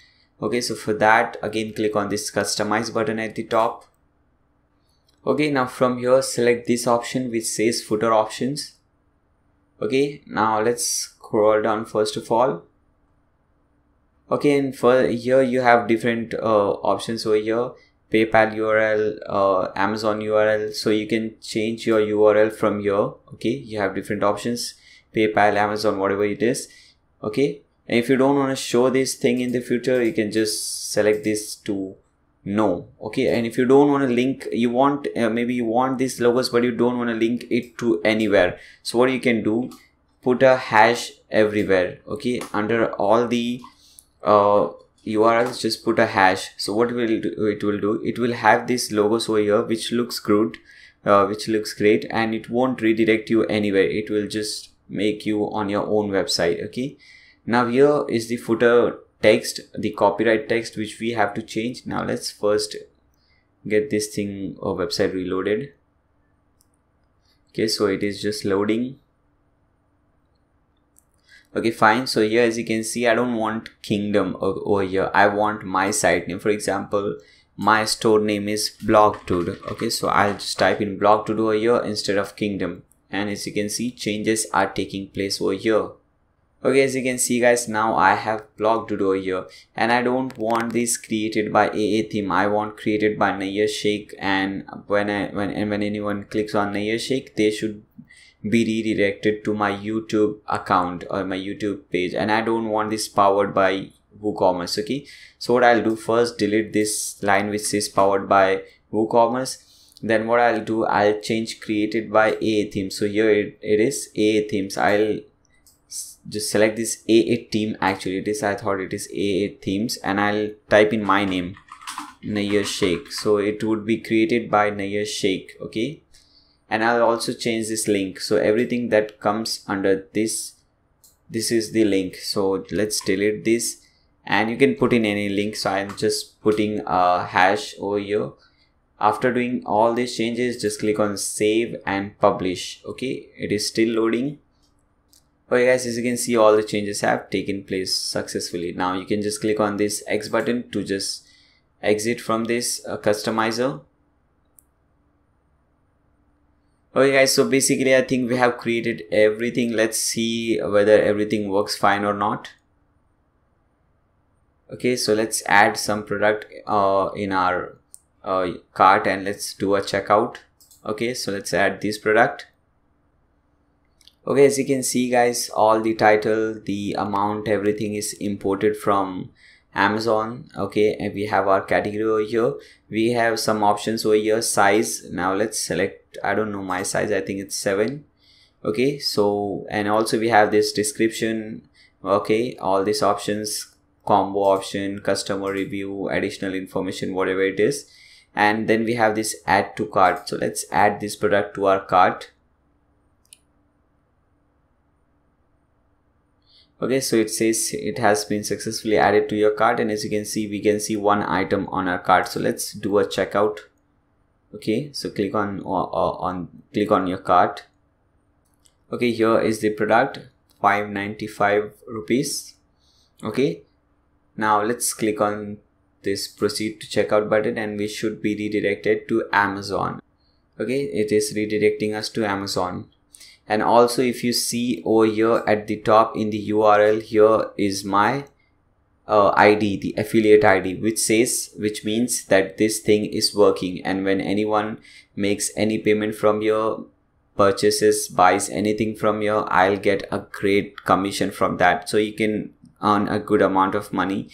Okay so for that again click on this customize button at the top. Okay now from here select this option which says footer options. Okay now let's scroll down first of all okay and for here you have different uh, options over here PayPal URL, uh, Amazon URL. So you can change your URL from here. Okay, you have different options PayPal, Amazon, whatever it is. Okay, and if you don't want to show this thing in the future, you can just select this to no. Okay, and if you don't want to link, you want uh, maybe you want these logos, but you don't want to link it to anywhere. So what you can do, put a hash everywhere. Okay, under all the uh urls just put a hash so what will do, it will do it will have this logos over here which looks good uh, which looks great and it won't redirect you anywhere it will just make you on your own website okay now here is the footer text the copyright text which we have to change. Now let's first get this thing or website reloaded. Okay so it is just loading. Okay fine. So here as you can see i don't want kingdom uh, over here. I want my site name. For example my store name is bloggdude okay so i'll just type in bloggdude over here instead of kingdom. And as you can see changes are taking place over here okay as you can see guys now i have bloggdude over here and i don't want this created by aa theme. I want created by Nayyar Sheikh and when i when and when anyone clicks on Nayyar Sheikh they should be redirected to my YouTube account or my YouTube page and I don't want this powered by WooCommerce okay? So what I'll do first delete this line which says powered by WooCommerce. Then what I'll do I'll change created by AA theme. So here it, it is AA themes. I'll just select this AA team. Actually it is I thought it is AA themes and I'll type in my name Nayyar Sheikh. So it would be created by Nayyar Sheikh okay? And I'll also change this link. So everything that comes under this this is the link. So let's delete this. And you can put in any link. So I'm just putting a hash over here. After doing all these changes just click on save and publish okay? It is still loading okay guys as you can see all the changes have taken place successfully. Now you can just click on this X button to just exit from this uh, customizer. Okay guys so basically i think we have created everything. Let's see whether everything works fine or not. Okay so let's add some product uh, in our uh, cart and let's do a checkout. Okay so let's add this product okay as you can see guys all the title the amount everything is imported from amazon. Okay and we have our category over here. We have some options over here. Size. Now let's select i don't know my size. I think it's seven. Okay so and also we have this description. Okay all these options combo option customer review additional information whatever it is. And then we have this add to cart. So let's add this product to our cart okay so it says it has been successfully added to your cart and as you can see we can see one item on our cart so let's do a checkout okay so click on on click on your cart okay here is the product 595 rupees okay now let's click on this proceed to checkout button and we should be redirected to Amazon. Okay, it is redirecting us to Amazon. And also if you see over here at the top in the URL here is my uh, ID, the affiliate ID, which says, which means that this thing is working. And when anyone makes any payment from your purchases, buys anything from here, I'll get a great commission from that. So you can earn a good amount of money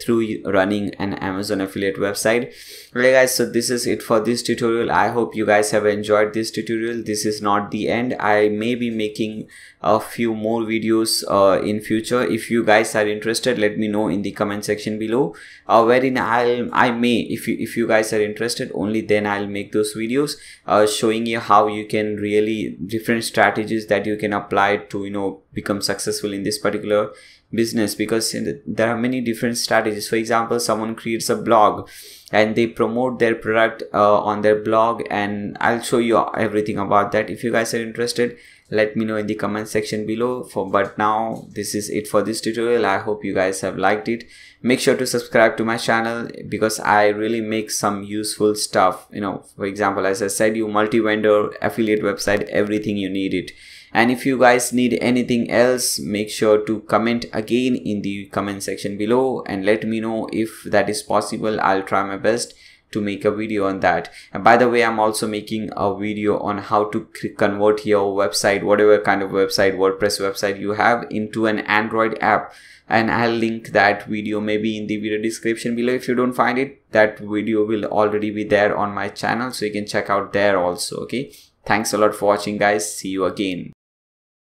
through running an Amazon affiliate website. Okay guys, so this is it for this tutorial. I hope you guys have enjoyed this tutorial. This is not the end. I may be making a few more videos uh, in future. If you guys are interested, let me know in the comment section below. Uh, wherein I'll I may if you if you guys are interested, only then I'll make those videos uh, showing you how you can really different strategies that you can apply to you know become successful in this particular business because there are many different strategies. For example someone creates a blog and they promote their product uh, on their blog and i'll show you everything about that. If you guys are interested let me know in the comment section below. For but now this is it for this tutorial. I hope you guys have liked it. Make sure to subscribe to my channel because i really make some useful stuff. You know for example as i said you multi-vendor affiliate website everything you need it and if you guys need anything else make sure to comment again in the comment section below and let me know if that is possible. I'll try my best to make a video on that. And by the way i'm also making a video on how to convert your website whatever kind of website wordpress website you have into an android app. And i'll link that video maybe in the video description below. If you don't find it that video will already be there on my channel so you can check out there also okay? Thanks a lot for watching guys. See you again